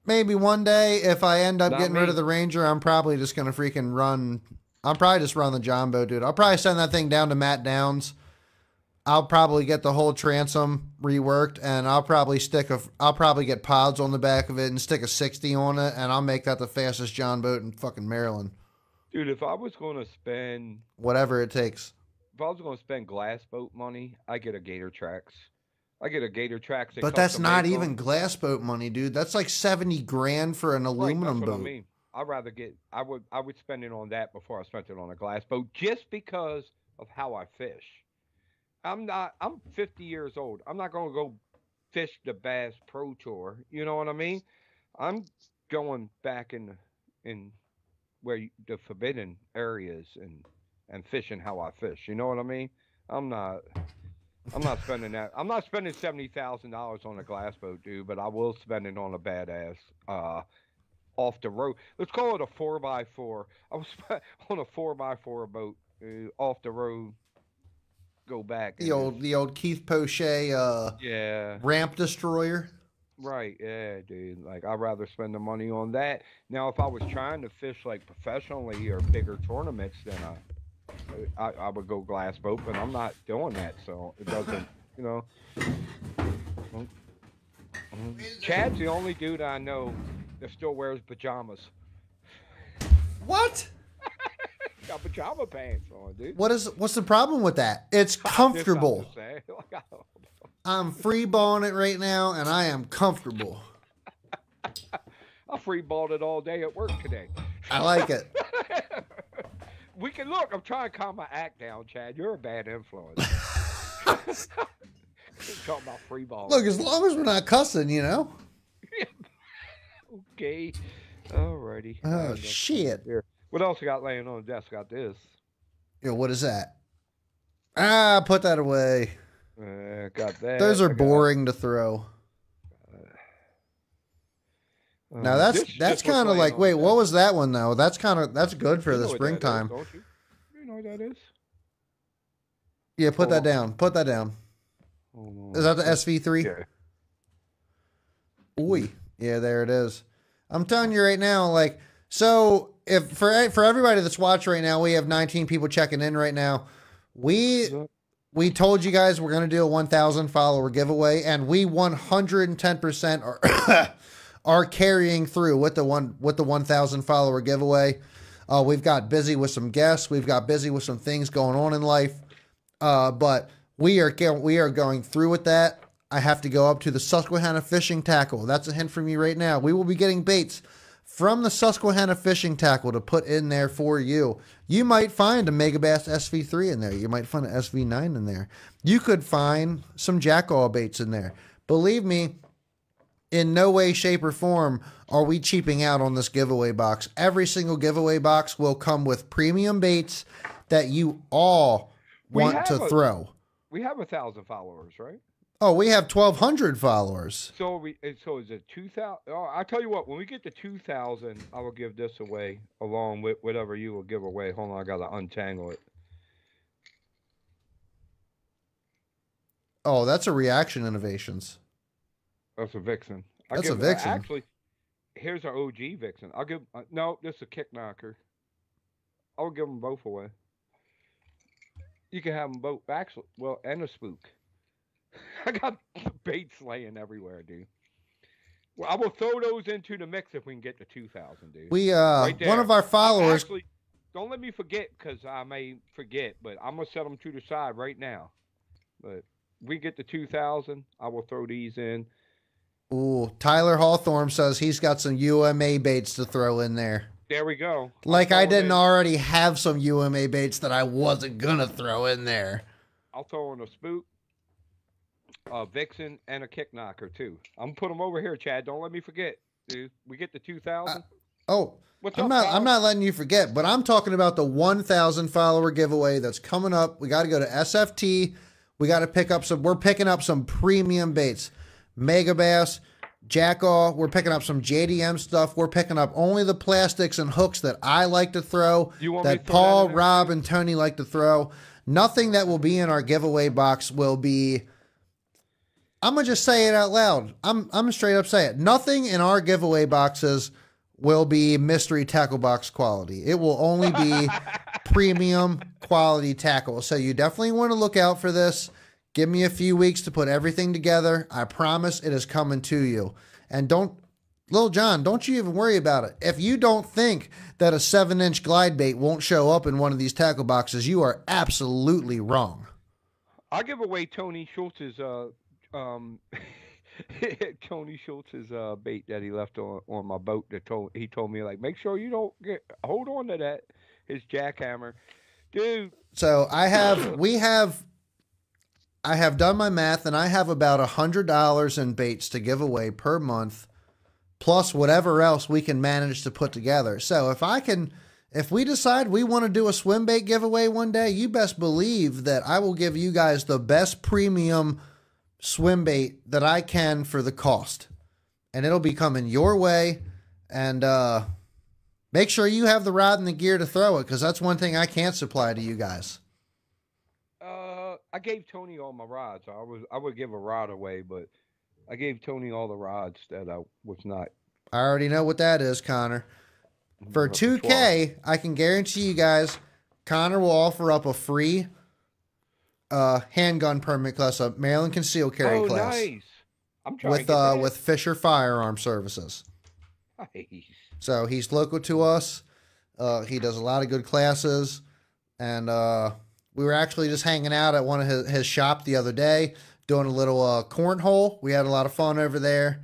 Speaker 1: maybe one day if I end up getting rid of the Ranger, I'm probably just gonna freaking run. I'm probably just run the John boat, dude. I'll probably send that thing down to Matt Downs. I'll probably get the whole transom reworked, and I'll probably stick a. I'll probably get pods on the back of it and stick a 60 on it, and I'll make that the fastest John boat in fucking Maryland.
Speaker 2: dude? If I was going to spend,
Speaker 1: Whatever it takes.
Speaker 2: If I was going to spend glass boat money, I get a Gator Trax. I get a Gator Trax. that
Speaker 1: But that's not even glass boat money, dude. That's like 70 grand for an
Speaker 2: Right,
Speaker 1: aluminum boat.
Speaker 2: I mean. I'd rather get. I would. I would spend it on that before I spent it on a glass boat, just because of how I fish. I'm not. I'm 50 years old. I'm not going to go fish the Bass Pro Tour. You know what I mean? I'm going back in in where you, the forbidden areas and and fishing how I fish. You know what I mean? I'm not. I'm not spending that. I'm not spending seventy thousand dollars on a glass boat, dude. But I will spend it on a badass uh, off the road. Let's call it a four by four. I was *laughs* on a four by four boat uh, off the road. Go back.
Speaker 1: The old the old Keith Poche uh,
Speaker 2: yeah.
Speaker 1: ramp destroyer.
Speaker 2: Right, yeah, dude. Like I'd rather spend the money on that. Now, if I was trying to fish like professionally or bigger tournaments, then I, I, I would go glass boat. But I'm not doing that, so it doesn't, you know. Chad's the only dude I know that still wears pajamas.
Speaker 1: What? *laughs*
Speaker 2: Got pajama pants on, dude.
Speaker 1: What is what's the problem with that? It's *laughs* comfortable.
Speaker 2: just saying. *laughs* Like, I don't-
Speaker 1: I'm free balling it right now and I am comfortable.
Speaker 2: I free balled it all day at work today.
Speaker 1: I like it.
Speaker 2: We can look. I'm trying to calm my act down, Chad. You're a bad influence. *laughs* Talking about free ball.
Speaker 1: Look, as long as we're not cussing, you know. *laughs*
Speaker 2: okay. Alrighty.
Speaker 1: Oh shit.
Speaker 2: Here. What else I got laying on the desk? Got this.
Speaker 1: Yo, what is that? Ah, put that away.
Speaker 2: Uh, got that.
Speaker 1: Those are
Speaker 2: got-
Speaker 1: boring to throw.
Speaker 2: Uh,
Speaker 1: Now that's
Speaker 2: this-
Speaker 1: that's kind of like wait,
Speaker 2: the
Speaker 1: what was that one though? That's kind of that's good for
Speaker 2: You
Speaker 1: the
Speaker 2: know that is,
Speaker 1: springtime.
Speaker 2: you? You know what that is?
Speaker 1: Yeah, put
Speaker 2: Hold
Speaker 1: that
Speaker 2: on.
Speaker 1: down. Put that down.
Speaker 2: Hold
Speaker 1: Is that the SV3?
Speaker 2: Yeah.
Speaker 1: Oi. Yeah, there it is. I'm telling you right now, like, so if for for everybody that's watching right now, we have 19 people checking in right now. We we told you guys we're gonna do a 1,000 follower giveaway, and we 110% are are carrying through with the one with the 1,000 follower giveaway. Uh, we've got busy with some guests. We've got busy with some things going on in life. Uh, but we are we are going through with that. I have to go up to the Susquehanna Fishing Tackle. That's a hint from me right now. We will be getting baits from the Susquehanna Fishing Tackle to put in there for you. You might find a Megabass SV3 in there. You might find an SV9 in there. You could find some Jackall baits in there. Believe me, in no way, shape, or form are we cheaping out on this giveaway box. Every single giveaway box will come with premium baits that you all
Speaker 2: We
Speaker 1: want to
Speaker 2: a-
Speaker 1: throw.
Speaker 2: We have a thousand followers, right?
Speaker 1: Oh, we have 1,200 followers.
Speaker 2: So we so is it two thousand? Oh, I tell you what, when we get to two thousand, I will give this away along with whatever you will give away. Hold on, I gotta untangle it.
Speaker 1: Oh, that's a reaction innovations.
Speaker 2: That's a vixen. I
Speaker 1: That's a
Speaker 2: give, uh,
Speaker 1: vixen.
Speaker 2: actually, here's our OG vixen. I'll give. Uh, no, this is a kick knocker. I'll give them both away. You can have them both. Actually, well, and a spook. *laughs* I got *laughs* baits laying everywhere, dude. Well, I will throw those into the mix if we can get to two thousand, dude.
Speaker 1: We uh
Speaker 2: Right
Speaker 1: one of our followers
Speaker 2: Actually, don't let me forget because I may forget, but I'm gonna set them to the side right now. But we get to 2,000, I will throw these in.
Speaker 1: Ooh, Tyler Hawthorne says he's got some UMA baits to throw in there.
Speaker 2: There we go.
Speaker 1: Like I didn't
Speaker 2: in.
Speaker 1: already have some UMA baits that I wasn't gonna throw in there.
Speaker 2: I'll throw in a spook, a vixen, and a kick knocker too. I'm gonna put them over here, Chad. Don't let me forget, dude. We get to uh, 2,000.
Speaker 1: Oh,
Speaker 2: What's
Speaker 1: I'm
Speaker 2: up,
Speaker 1: not. I'm not letting you forget, but I'm talking about the 1,000 follower giveaway that's coming up. We got to go to SFT. We got to pick up some. We're picking up some premium baits, Mega Bass, Jackall. We're picking up some JDM stuff. We're picking up only the plastics and hooks that I like to throw.
Speaker 2: You want
Speaker 1: that
Speaker 2: throw that
Speaker 1: Paul. Rob, and Tony like to throw. Nothing that will be in our giveaway box will be. I'm gonna just say it out loud. I'm I'm straight up say it. Nothing in our giveaway boxes will be mystery tackle box quality. It will only be *laughs* premium quality tackle. So you definitely want to look out for this. Give me a few weeks to put everything together. I promise it is coming to you. And don't Little John, don't you even worry about it. If you don't think that a seven inch glide bait won't show up in one of these tackle boxes, you are absolutely wrong.
Speaker 2: I'll give away Tony Schultz's uh um *laughs* Tony Schultz's uh bait that he left on on my boat that told he told me like make sure you don't get hold on to that his jackhammer. Dude,
Speaker 1: So I have, we have, I have done my math, and I have about a hundred dollars in baits to give away per month, plus whatever else we can manage to put together. So if I can, if we decide we want to do a swim bait giveaway one day, you best believe that I will give you guys the best premium swim bait that I can for the cost, and it'll be coming your way. And uh, make sure you have the rod and the gear to throw it, because that's one thing I can't supply to you guys.
Speaker 2: I gave Tony all my rods. I was I would give a rod away, but I gave Tony all the rods that I was not
Speaker 1: I already know what that is, Connor. For 2K, I can guarantee you guys, Connor will offer up a free uh, handgun permit class, a Maryland concealed carry
Speaker 2: oh,
Speaker 1: class,
Speaker 2: nice. I'm trying
Speaker 1: with
Speaker 2: to get
Speaker 1: uh, with Fisher Firearm Services.
Speaker 2: nice.
Speaker 1: So he's local to us. Uh, he does a lot of good classes, and uh, we were actually just hanging out at one of his, his shop the other day, doing a little uh, cornhole. We had a lot of fun over there,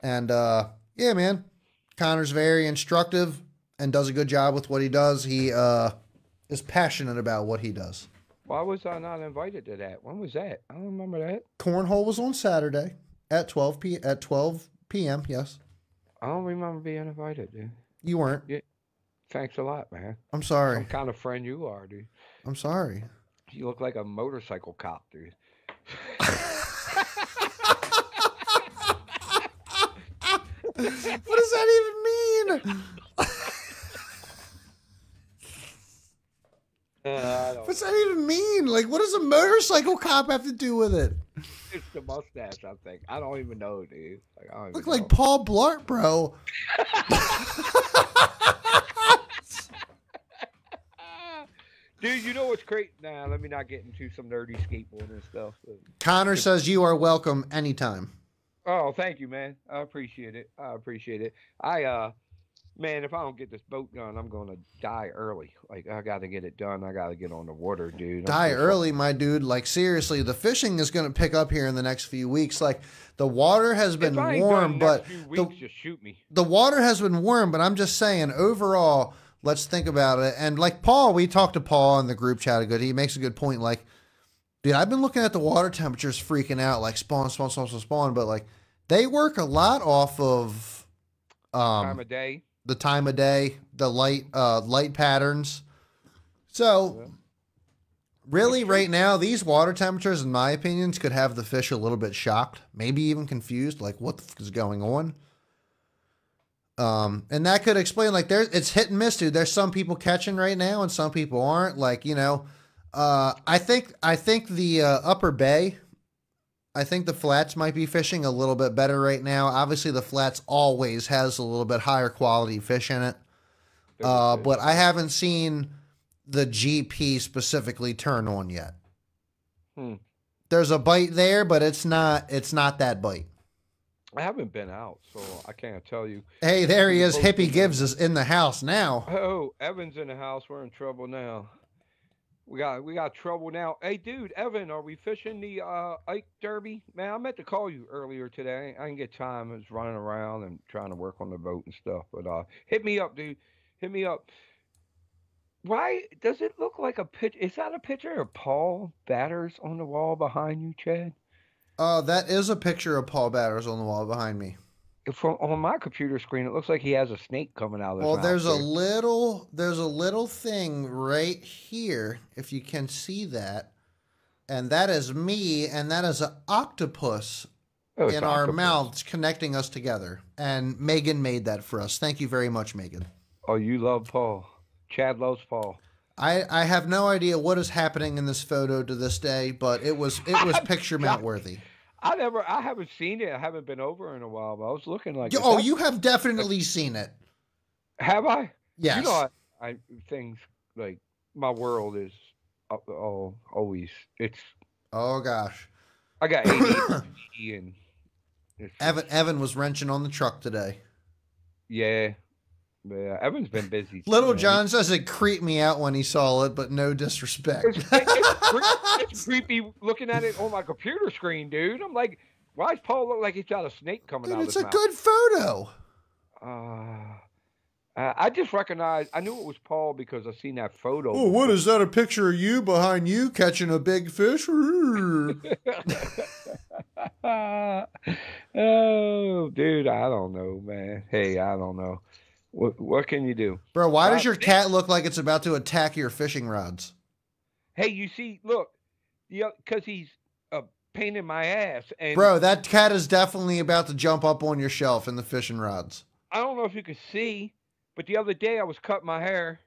Speaker 1: and uh, yeah, man, Connor's very instructive and does a good job with what he does. He uh, is passionate about what he does.
Speaker 2: Why was I not invited to that? When was that? I don't remember that.
Speaker 1: Cornhole was on Saturday at twelve p at twelve p.m. Yes,
Speaker 2: I don't remember being invited, dude.
Speaker 1: you weren't. Yeah.
Speaker 2: Thanks a lot, man.
Speaker 1: I'm sorry.
Speaker 2: kind of friend you are, dude.
Speaker 1: I'm sorry.
Speaker 2: You look like a motorcycle cop, dude. *laughs*
Speaker 1: What does that even mean? *laughs*
Speaker 2: Uh,
Speaker 1: What's that even mean? Like, what does a motorcycle cop have to do with it?
Speaker 2: It's the mustache, I think. I don't even know, dude. Like, I
Speaker 1: Look
Speaker 2: know.
Speaker 1: like Paul Blart, bro. *laughs*
Speaker 2: Dude, you know what's great? Nah, let me not get into some nerdy skateboarding and stuff. but-
Speaker 1: Connor says you are welcome anytime.
Speaker 2: Oh, thank you, man. I appreciate it. I appreciate it. I uh man, if I don't get this boat done, I'm gonna die early. Like I gotta get it done. I gotta get on the water, dude.
Speaker 1: Die early, my dude. Like, seriously, the fishing is going to pick up here in the next few weeks. Like, the water has been warm, but the,
Speaker 2: just shoot me.
Speaker 1: the water has been warm, but I'm just saying, overall, let's think about it. And like Paul, we talked to Paul in the group chat a good. He makes a good point. Like, dude, I've been looking at the water temperatures freaking out, like spawn, spawn, spawn, spawn, spawn. But like, they work a lot off of um,
Speaker 2: Time of day.
Speaker 1: the time of day, the light, uh, light patterns. So,
Speaker 2: Yeah.
Speaker 1: really, right now, these water temperatures, in my opinions, could have the fish a little bit shocked, maybe even confused, like what the f- is going on. Um, and that could explain, like, there's it's hit and miss, dude. There's some people catching right now, and some people aren't. Like, you know, uh, I think I think the uh, Upper Bay. I think the flats might be fishing a little bit better right now. Obviously, the flats always has a little bit higher quality fish in it. Uh, but I haven't seen the GP specifically turn on yet.
Speaker 2: Hmm.
Speaker 1: There's a bite there, but it's not it's not that bite.
Speaker 2: I haven't been out, so I can't tell you.
Speaker 1: Hey, there he is. Hippie. Gibbs is in the house now.
Speaker 2: Oh, Evan's in the house. We're in trouble now. We got we got trouble now. Hey, dude, Evan, are we fishing the uh, Ike Derby? Man, I meant to call you earlier today. I didn't get time. I was running around and trying to work on the boat and stuff. But uh, hit me up, dude. Hit me up. Why does it look like a pitch? Is that a picture of Paul Batters on the wall behind you, Chad?
Speaker 1: Uh, that is a picture of Paul Batters on the wall behind me.
Speaker 2: from on my computer screen, it looks like he has a snake coming out of his
Speaker 1: Well, there's a little there's a little thing right here, if you can see that. And that is me, and that is an octopus
Speaker 2: Oh,
Speaker 1: in our
Speaker 2: octopus.
Speaker 1: mouths connecting us together. And Megan made that for us. Thank you very much, Megan.
Speaker 2: Oh, you love Paul. Chad loves Paul.
Speaker 1: I, I have no idea what is happening in this photo to this day, but it was it was *laughs* picture mount worthy.
Speaker 2: I never, I haven't seen it. I haven't been over in a while, but I was looking like,
Speaker 1: You- oh, you have definitely seen it.
Speaker 2: have I?
Speaker 1: Yes.
Speaker 2: You know, I, I things like my world is, oh, always. It's
Speaker 1: oh gosh.
Speaker 2: I got *coughs* ADHD and
Speaker 1: Evan Evan was wrenching on the truck today.
Speaker 2: yeah, yeah. Evan's been busy.
Speaker 1: Little. John says it creeped me out when he saw it, but no disrespect.
Speaker 2: It's, it's, it's *laughs* creepy looking at it on my computer screen, dude. I'm like, why does Paul look like he's got a snake coming
Speaker 1: Dude,
Speaker 2: out
Speaker 1: it's a good photo.
Speaker 2: Uh, uh, I just recognized. I knew it was Paul because I seen that photo.
Speaker 1: Oh, what is that? A picture of you behind you catching a big fish? *laughs*
Speaker 2: oh, dude, I don't know, man. Hey, I don't know. What what can you do?
Speaker 1: Bro, why does
Speaker 2: Uh,
Speaker 1: your cat look like it's about to attack your fishing rods?
Speaker 2: Hey, you see, look, yeah, because he's a pain in my ass, and
Speaker 1: Bro, that cat is definitely about to jump up on your shelf in the fishing rods.
Speaker 2: I don't know if you could see, but the other day I was cutting my hair,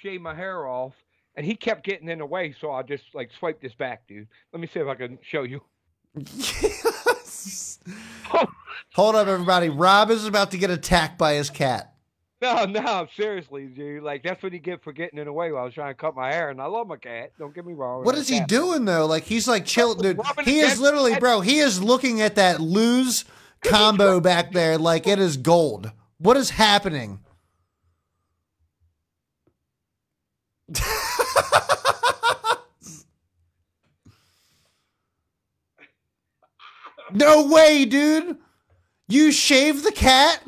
Speaker 2: shaved my hair off, and he kept getting in the way, so I just like swiped this back, dude. Let me see if I can show you. Yes. *laughs* *laughs*
Speaker 1: Hold up, everybody. Rob is about to get attacked by his cat.
Speaker 2: No, *laughs* no, seriously, dude. Like that's what he get for getting in the way while I was trying to cut my hair. And I love my cat. Don't get me wrong.
Speaker 1: What is he
Speaker 2: cat.
Speaker 1: doing though? Like he's like chill, dude. He is literally, bro. He is looking at that lose combo back there like it is gold. What is happening? *laughs* no way, dude. You shaved the cat?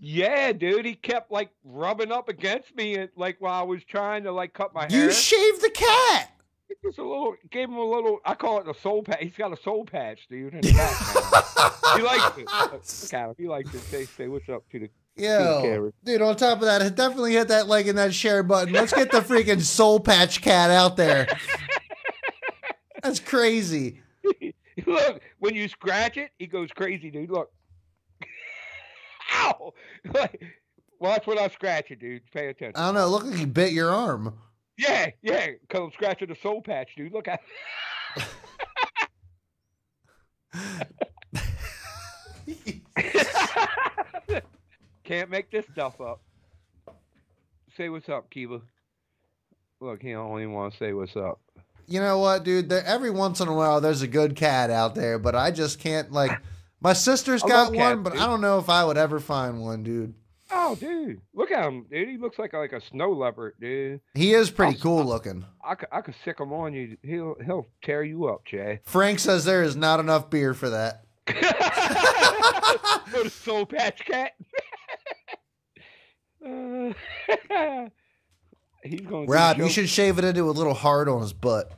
Speaker 2: Yeah, dude. He kept like rubbing up against me, and, like while I was trying to like cut my hair.
Speaker 1: You shaved the cat.
Speaker 2: Just a little, gave him a little. I call it a soul patch. He's got a soul patch, dude. In the back, he likes it. *laughs* Look. He likes it. Say, say what's up to the. Camera.
Speaker 1: dude, on top of that, definitely hit that like and that share button. Let's get the freaking Soul Patch Cat out there. *laughs* That's crazy. *laughs*
Speaker 2: Look, when you scratch it, he goes crazy, dude. Look. Ow! *laughs* Like, watch when I'm scratching, dude. Pay attention.
Speaker 1: I don't know. Look like he bit your arm.
Speaker 2: Yeah, yeah, because I'm scratching the soul patch, dude. Look at. *laughs* Can't make this stuff up. Say what's up, Kiva. Look, he don't even want to say what's up.
Speaker 1: You know what, dude? There, every once in a while, there's a good cat out there, but I just can't like. My sister's got one,
Speaker 2: cats,
Speaker 1: but
Speaker 2: dude.
Speaker 1: I don't know if I would ever find one, dude.
Speaker 2: Oh, dude, look at him, dude. He looks like like a snow leopard, dude.
Speaker 1: He is pretty
Speaker 2: I'll-
Speaker 1: could looking.
Speaker 2: I could, I could sick him on you. He'll he'll tear you up, Jay.
Speaker 1: Frank says there is not enough beer for that. *laughs*
Speaker 2: For the soul patch cat. *laughs* Uh, *laughs* he's going.
Speaker 1: Rob, you should shave it into a little heart on his butt.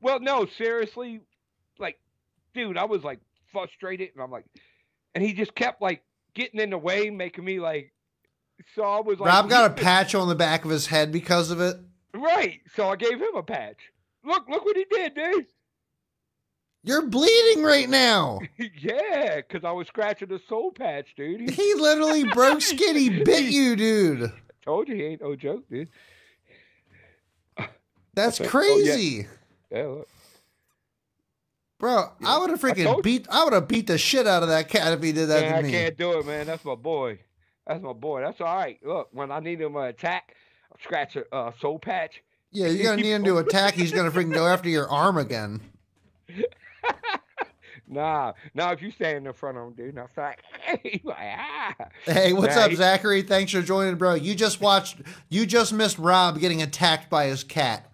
Speaker 2: well, no, seriously, like, dude, I was like frustrated, and I'm like, and he just kept like getting in the way, making me like. So I was like,
Speaker 1: Rob got a patch on the back of his head because of it.
Speaker 2: right. So I gave him a patch. Look, look what he did, dude.
Speaker 1: You're bleeding right now. *laughs*
Speaker 2: yeah, because I was scratching the soul patch, dude. He
Speaker 1: He literally broke *laughs* skin. He bit you, dude.
Speaker 2: told you he ain't no joke, dude.
Speaker 1: That's
Speaker 2: Okay. *laughs* Oh,
Speaker 1: crazy.
Speaker 2: Yeah,
Speaker 1: Bro, I would have
Speaker 2: I
Speaker 1: freaking
Speaker 2: you.
Speaker 1: beat I would have beat the shit out of that cat if he did that
Speaker 2: Man,
Speaker 1: to
Speaker 2: I
Speaker 1: me.
Speaker 2: can't do it, man. That's my boy. That's my boy. That's all right. Look, when I need him to attack, I'll scratch a uh, soul patch.
Speaker 1: Yeah, you're gonna *laughs* need him to attack. He's gonna freaking go after your arm again. *laughs*
Speaker 2: Nah, nah. If you stand in front of him, dude, now like, *laughs* like, ah.
Speaker 1: Hey, what's
Speaker 2: Nah,
Speaker 1: up,
Speaker 2: he-
Speaker 1: Zachary? Thanks for joining, bro. You just watched you just missed Rob getting attacked by his cat.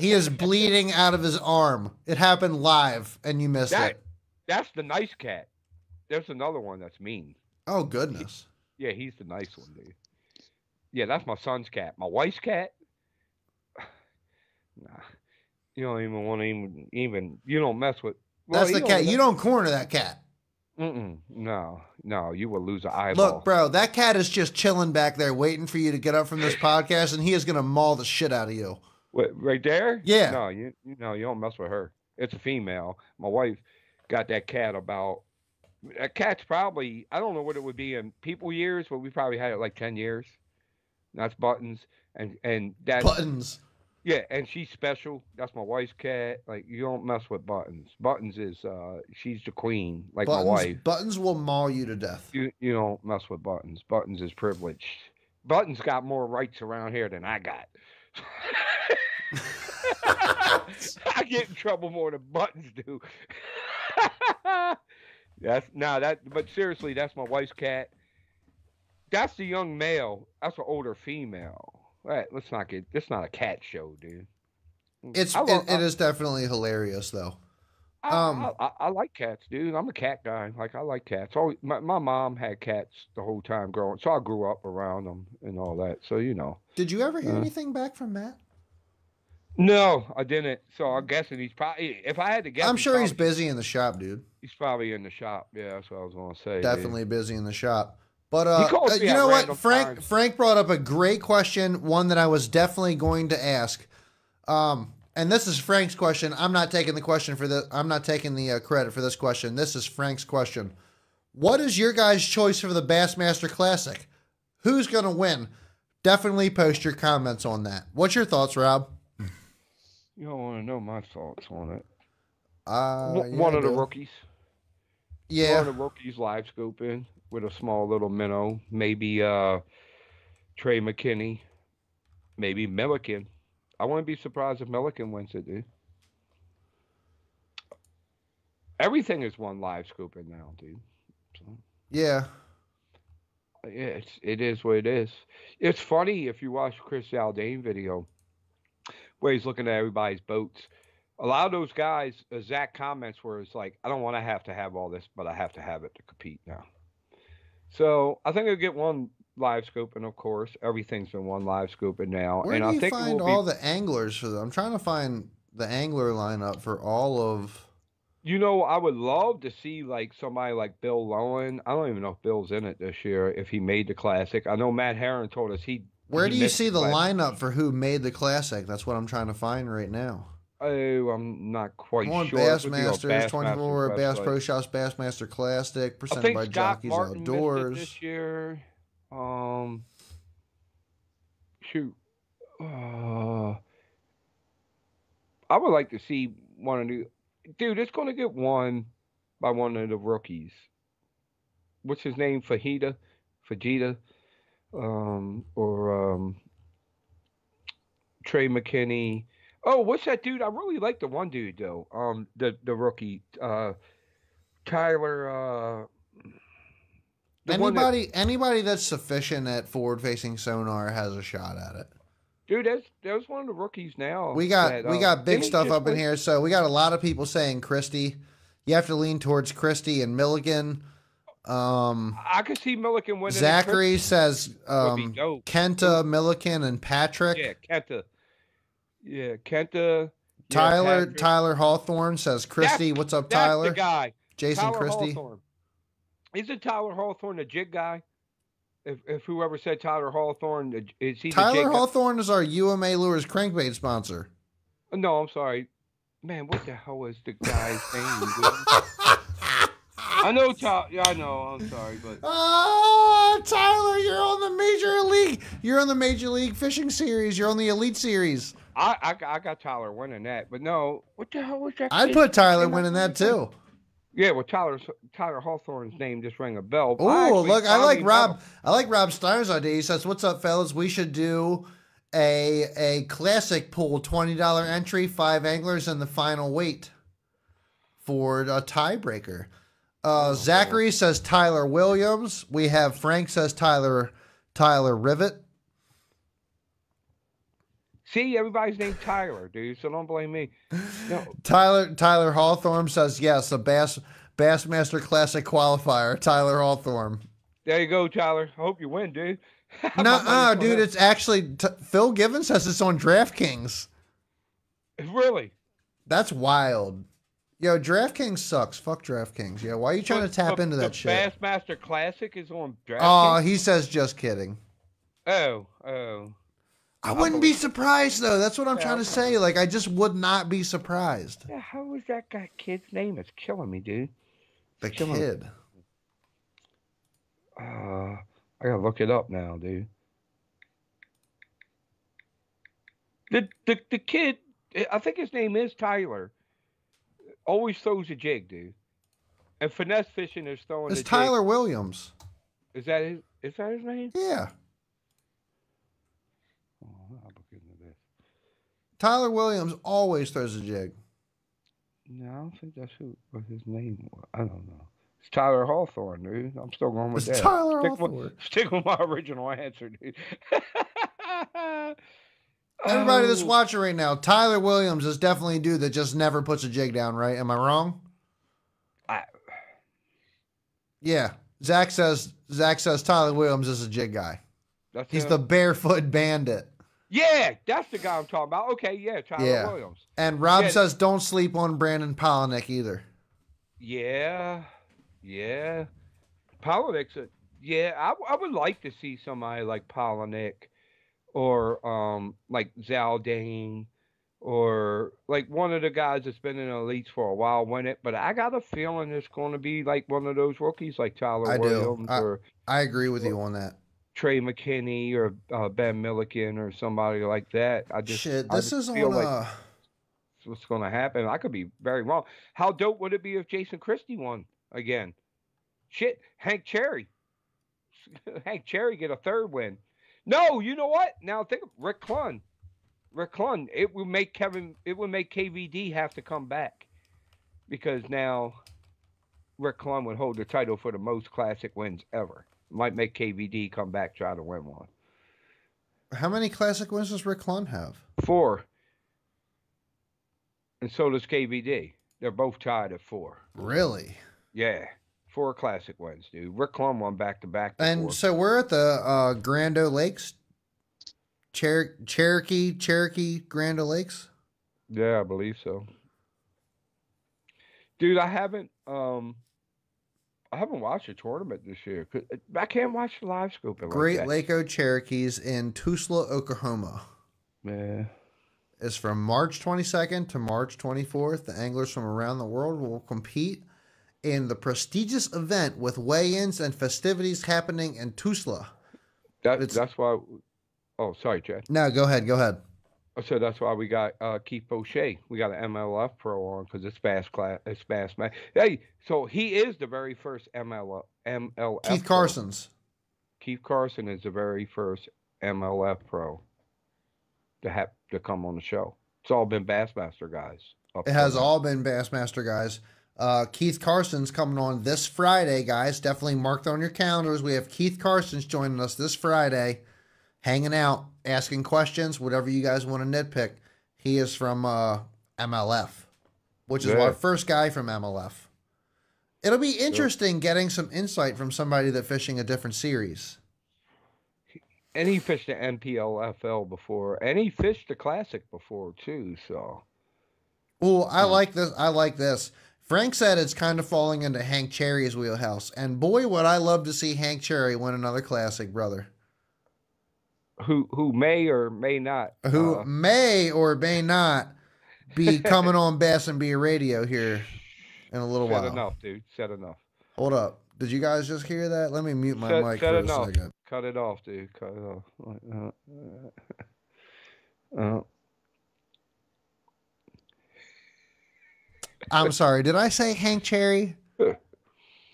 Speaker 1: He is bleeding out of his arm. It happened live and you missed
Speaker 2: That-
Speaker 1: it.
Speaker 2: That's the nice cat. There's another one that's mean.
Speaker 1: Oh goodness.
Speaker 2: Yeah, he's the nice one, dude. Yeah, that's my son's cat. My wife's cat. *sighs* Nah, You don't even want to even even. You don't mess with. well,
Speaker 1: That's the cat. You don't corner that cat.
Speaker 2: Mm-mm, no, no, you will lose an eyeball.
Speaker 1: Look, bro, that cat is just chilling back there waiting for you to get up from this podcast, and he is gonna maul the shit out of you.
Speaker 2: What, right there?
Speaker 1: Yeah.
Speaker 2: No, you you know you don't mess with her. It's a female. My wife got that cat about. That cat's probably I don't know what it would be in people years, but we probably had it like ten years. That's buttons and and that
Speaker 1: Buttons.
Speaker 2: yeah, and she's special. That's my wife's cat. Like you don't mess with buttons. Buttons is uh she's the queen, like
Speaker 1: buttons.
Speaker 2: my wife.
Speaker 1: Buttons will maul you to death.
Speaker 2: You you don't mess with buttons. Buttons is privileged. Buttons got more rights around here than I got. *laughs* *laughs* I get in trouble more than buttons do. *laughs* that's now that but seriously, that's my wife's cat. That's the young male. That's an older female. Right, let's not get it's not a cat show, dude.
Speaker 1: It's
Speaker 2: I
Speaker 1: it, it is definitely hilarious though.
Speaker 2: I,
Speaker 1: Um,
Speaker 2: I, I, I like cats, dude. I'm a cat guy. Like I like cats. Always, my my mom had cats the whole time growing, so I grew up around them and all that. So you know.
Speaker 1: Did you ever hear
Speaker 2: Uh,
Speaker 1: anything back from Matt?
Speaker 2: No, I didn't. So I'm guessing he's probably. If I had to guess,
Speaker 1: I'm sure he's
Speaker 2: probably,
Speaker 1: busy in the shop, dude.
Speaker 2: He's probably in the shop. Yeah, that's what I was gonna say. dude.
Speaker 1: Definitely busy in the shop. But uh,
Speaker 2: calls
Speaker 1: uh,
Speaker 2: me
Speaker 1: you
Speaker 2: at
Speaker 1: know what,
Speaker 2: random
Speaker 1: Frank?
Speaker 2: times.
Speaker 1: Frank brought up a great question, one that I was definitely going to ask. Um, and this is Frank's question. I'm not taking the question for the. I'm not taking the uh, credit for this question. This is Frank's question. What is your guys' choice for the Bassmaster Classic? Who's gonna win? Definitely post your comments on that. What's your thoughts, Rob?
Speaker 2: You don't want to know my thoughts on it.
Speaker 1: Uh,
Speaker 2: One-
Speaker 1: yeah,
Speaker 2: one of the rookies.
Speaker 1: Yeah,
Speaker 2: One of the rookies live scoping with a small little minnow. Maybe uh, Trey McKinney. Maybe Milliken. I wouldn't be surprised if Milliken wins it, dude. Everything is one live scoping now, dude. So,
Speaker 1: yeah.
Speaker 2: yeah, it's, it is what it is. It's funny if you watch Chris Zaldain video where he's looking at everybody's boats. A lot of those guys, uh, Zach comments where it's like, I don't want to have to have all this, but I have to have it to compete now. So I think I'll get one live scoping, of course. Everything's been one live scoping now.
Speaker 1: Where
Speaker 2: and
Speaker 1: do
Speaker 2: I
Speaker 1: you
Speaker 2: think
Speaker 1: find
Speaker 2: will be-
Speaker 1: all the anglers for them? I'm trying to find the angler lineup for all of.
Speaker 2: You know, I would love to see like somebody like Bill Lowen. I don't even know if Bill's in it this year. If he made the classic, I know Matt Herren told us he.
Speaker 1: Where do you see the
Speaker 2: classic.
Speaker 1: lineup for who made the classic? That's what I'm trying to find right now.
Speaker 2: Oh, I'm not quite
Speaker 1: I'm on
Speaker 2: sure. It would be on
Speaker 1: Bassmasters, 24
Speaker 2: Bassmaster's
Speaker 1: Bass
Speaker 2: website.
Speaker 1: Pro Shops Bassmaster Classic, presented by
Speaker 2: Scott
Speaker 1: Jockeys
Speaker 2: Martin
Speaker 1: Outdoors.
Speaker 2: this year. Um, shoot. Uh, I would like to see one of the dude. It's going to get won by one of the rookies. What's his name? Fajita, Fajita, um, or um, Trey McKinney. Oh, what's that dude? I really like the one dude though. Um, the the rookie, uh, Tyler. Uh, one that-
Speaker 1: Anybody, anybody that's sufficient at forward-facing sonar has a shot at it.
Speaker 2: Dude, that's that's one of the rookies now.
Speaker 1: We got
Speaker 2: that,
Speaker 1: we
Speaker 2: uh,
Speaker 1: got big stuff up in here. So we got a lot of people saying Christie. You have to lean towards Christie and Milliken. Um,
Speaker 2: I could see Milliken winning.
Speaker 1: Zachary says um. Kenta, Milliken, and Patrick.
Speaker 2: Yeah, Kenta. Yeah, Kenta.
Speaker 1: Tyler
Speaker 2: Patrick.
Speaker 1: Tyler Hawthorne says Christie.
Speaker 2: That's-
Speaker 1: What's up, Tyler?
Speaker 2: the guy.
Speaker 1: Jason
Speaker 2: Tyler
Speaker 1: Christie.
Speaker 2: Hawthorne. Isn't Tyler Hawthorne the jig guy? If if whoever said Tyler Hawthorne, is he the
Speaker 1: Tyler
Speaker 2: jig guy?
Speaker 1: Hawthorne is our UMA Lures crankbait sponsor.
Speaker 2: No, I'm sorry. Man, what the hell is the guy's *laughs* name? I know Tyler. Yeah, I know. I'm sorry, but *laughs*
Speaker 1: Ah, Tyler, you're on the major league. You're on the major league fishing series. You're on the elite series.
Speaker 2: I, I, got- I got Tyler winning that. But no, what the hell was that?
Speaker 1: I'd put Tyler winning that too.
Speaker 2: Yeah, well, Tyler Tyler Hawthorne's name just rang a bell.
Speaker 1: Oh, look, I like Rob.
Speaker 2: know-
Speaker 1: I like Rob Steiner's idea. He says, "What's up, fellas? We should do a a classic pool, twenty dollar entry, five anglers, and the final weight for a tiebreaker." Uh, Zachary says Tyler Williams. We have Frank says Tyler Tyler Rivet.
Speaker 2: See, everybody's named Tyler, dude. So don't blame me. No, *laughs*
Speaker 1: Tyler Tyler Hawthorne says yes, a Bass Bassmaster Classic qualifier. Tyler Hawthorne.
Speaker 2: there you go, Tyler. I hope you win, dude. My
Speaker 1: No, uh, dude, it's actually t- Phil Givens says it's on DraftKings.
Speaker 2: really.
Speaker 1: That's wild. Yo, DraftKings sucks. Fuck DraftKings. Yeah, why are you trying
Speaker 2: But-
Speaker 1: to tap
Speaker 2: but
Speaker 1: into
Speaker 2: the
Speaker 1: that shit?
Speaker 2: Bassmaster Classic is on DraftKings.
Speaker 1: Oh, he says just kidding.
Speaker 2: oh, oh.
Speaker 1: I
Speaker 2: I
Speaker 1: wouldn't be surprised though. That's what I'm
Speaker 2: Yeah,
Speaker 1: trying to say. Like I just would not be surprised.
Speaker 2: Yeah, how was that guy kid's name? It's killing me, dude.
Speaker 1: The
Speaker 2: on.
Speaker 1: kid.
Speaker 2: Uh, I gotta look it up now, dude. The the the kid, I think his name is Tyler. Always throws a jig, dude. And finesse fishing is throwing
Speaker 1: It's
Speaker 2: a jig.
Speaker 1: Tyler Williams.
Speaker 2: Is that his? Is that his name?
Speaker 1: Yeah.
Speaker 2: Oh, I'll look into this.
Speaker 1: Tyler Williams always throws a jig.
Speaker 2: No, I don't think that's who what his name was. I don't know. It's Tyler Hawthorne, dude. I'm still going with
Speaker 1: It's
Speaker 2: that.
Speaker 1: Tyler
Speaker 2: stick
Speaker 1: Hawthorne.
Speaker 2: With, *laughs* stick with my original answer, dude. *laughs*
Speaker 1: Everybody that's
Speaker 2: Oh,
Speaker 1: watching right now, Tyler Williams is definitely a dude that just never puts a jig down, right? Am I wrong?
Speaker 2: I-
Speaker 1: Yeah. Zach says Zach says Tyler Williams is a jig guy.
Speaker 2: that's
Speaker 1: He's
Speaker 2: him?
Speaker 1: the barefoot bandit.
Speaker 2: Yeah, that's the guy I'm talking about. Okay, yeah, Tyler
Speaker 1: Yeah.
Speaker 2: Williams.
Speaker 1: And Rob
Speaker 2: Yeah.
Speaker 1: says don't sleep on Brandon Palaniuk either.
Speaker 2: Yeah, yeah. Palaniuk's a yeah. I, I would like to see somebody like Palaniuk, or um like Zaldain, or like one of the guys that's been in the elites for a while win it. But I got a feeling it's going to be like one of those rookies like Tyler
Speaker 1: I do.
Speaker 2: Williams
Speaker 1: I-
Speaker 2: or
Speaker 1: I agree with you on that.
Speaker 2: Trey McKinney or uh, Ben Milliken or somebody like that. I just
Speaker 1: Shit, this
Speaker 2: just
Speaker 1: is on
Speaker 2: feel like
Speaker 1: uh
Speaker 2: what's going to happen. I could be very wrong. How dope would it be if Jason Christie won again? Shit, Hank Cherry. *laughs* Hank Cherry get a third win. No, you know what? Now think of Rick Clunn. Rick Clunn. It would make Kevin. It would make KVD have to come back because now Rick Clunn would hold the title for the most classic wins ever. Might make KVD come back try to win one.
Speaker 1: how many classic wins does Rick Clunn have?
Speaker 2: Four. And so does KVD. They're both tied at four.
Speaker 1: Really?
Speaker 2: Yeah. Four classic ones, dude. Rick Clunn won back to back.
Speaker 1: And
Speaker 2: before.
Speaker 1: so we're at the uh Grando Lakes. Cher- Cherokee, Cherokee, Grando Lakes.
Speaker 2: Yeah, I believe so. Dude, I haven't um I haven't watched a tournament this year. I can't watch the live scope. like
Speaker 1: Great
Speaker 2: that.
Speaker 1: Laco Cherokees in Tulsa, Oklahoma.
Speaker 2: Yeah.
Speaker 1: is from March 22nd to March 24th. The anglers from around the world will compete in the prestigious event with weigh-ins and festivities happening in Tulsa.
Speaker 2: That, that's why Oh, sorry, Chad.
Speaker 1: No, go ahead, go ahead.
Speaker 2: So that's why we got uh, Keith Poche. We got an MLF pro on because it's Bass class. It's Bass man. Hey, so he is the very first MLF. MLF
Speaker 1: Keith
Speaker 2: pro.
Speaker 1: Carson's.
Speaker 2: Keith Carson is the very first MLF pro to have to come on the show. It's all been Bassmaster guys.
Speaker 1: It has all been Bassmaster guys. Uh, Keith Carson's coming on this Friday, guys. Definitely mark that on your calendars. We have Keith Carson's joining us this Friday, hanging out, asking questions, whatever you guys want to nitpick. He is from uh, MLF, which is
Speaker 2: Yeah.
Speaker 1: our first guy from MLF. It'll be interesting getting some insight from somebody that fishing a different series.
Speaker 2: and he fished the NPFL before, and he fished the Classic before too. So
Speaker 1: Oh, I like this. I like this. Frank said it's kind of falling into Hank Cherry's wheelhouse, and boy, would I love to see Hank Cherry win another classic, brother.
Speaker 2: who who may or may not
Speaker 1: Who
Speaker 2: uh,
Speaker 1: may or may not be *laughs* coming on Bass and Beer Radio here in a little
Speaker 2: said
Speaker 1: while.
Speaker 2: enough, dude. Said enough.
Speaker 1: Hold up. Did you guys just hear that? Let me mute my mic for a
Speaker 2: enough.
Speaker 1: second.
Speaker 2: Cut it off, dude. Cut it off. Uh, uh,
Speaker 1: I'm sorry. Did I say Hank Cherry? *laughs*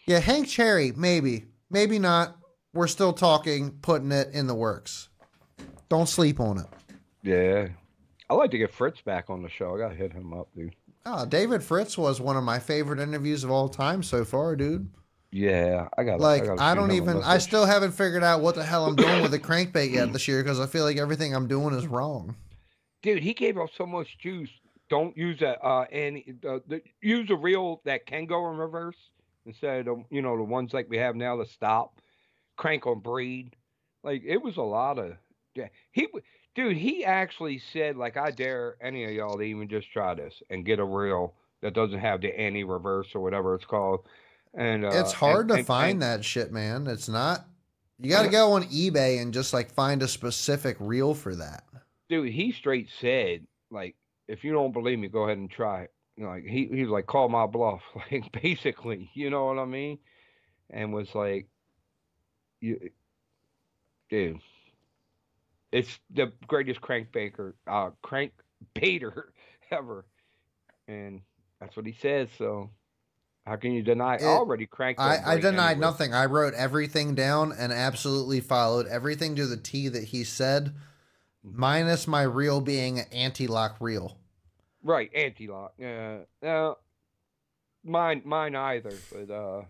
Speaker 1: Yeah, Hank Cherry, maybe. Maybe not. We're still talking, putting it in the works. Don't sleep on it.
Speaker 2: yeah. I like to get Fritz back on the show. I gotta hit him up, dude.
Speaker 1: Oh, David Fritz was one of my favorite interviews of all time so far, dude.
Speaker 2: Yeah, I got.
Speaker 1: Like,
Speaker 2: gotta
Speaker 1: I don't even, I still haven't figured out what the hell I'm doing with the crankbait yet this year because I feel like everything I'm doing is wrong.
Speaker 2: dude, he gave off so much juice. Don't use a Uh, any uh, the, use a reel that can go in reverse instead of you know the ones like we have now to stop. Crank on breed. Like it was a lot of. He dude, he actually said like, I dare any of y'all to even just try this and get a reel that doesn't have the anti reverse or whatever it's called. And uh,
Speaker 1: it's hard
Speaker 2: and-
Speaker 1: to
Speaker 2: and-
Speaker 1: find
Speaker 2: and-
Speaker 1: that shit, man. It's not. You got to go on eBay and just like find a specific reel for that.
Speaker 2: dude, he straight said, like, if you don't believe me, go ahead and try it. You know, like he he was like, call my bluff, *laughs* like basically, you know what I mean? And was like, you, dude, it's the greatest crankbaker, uh, crank baiter *laughs* ever, and that's what he says. So. How can you deny?
Speaker 1: It-
Speaker 2: I already cranked.
Speaker 1: I, I denied
Speaker 2: anyway.
Speaker 1: nothing. I wrote everything down and absolutely followed everything to the T that he said. Minus my reel being an anti-lock reel.
Speaker 2: Right, anti-lock. Yeah. Uh, mine, mine either. But uh,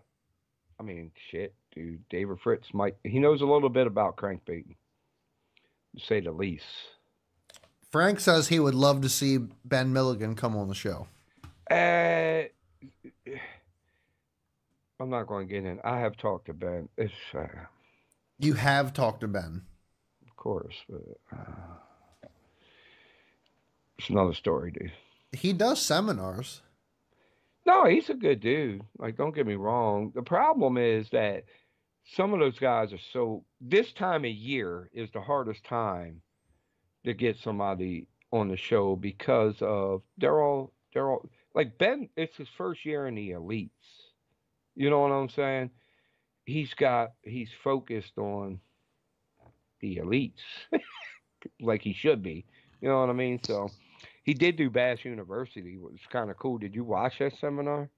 Speaker 2: I mean, shit, dude. David Fritz might. He knows a little bit about crankbaiting, to say the least.
Speaker 1: Frank says he would love to see Ben Milliken come on the show.
Speaker 2: Uh, I'm not going to get in. I have talked to Ben. It's uh,
Speaker 1: You have talked to Ben.
Speaker 2: Course, but uh, it's another story, dude.
Speaker 1: He does seminars.
Speaker 2: No, he's a good dude. Like, don't get me wrong. The problem is that some of those guys are so. This time of year is the hardest time to get somebody on the show because of they're all they're all like Ben. It's his first year in the elites. You know what I'm saying? He's got he's focused on the elites, *laughs* like he should be. You know what I mean? So he did do Bass University, which was kind of cool. Did you watch that seminar?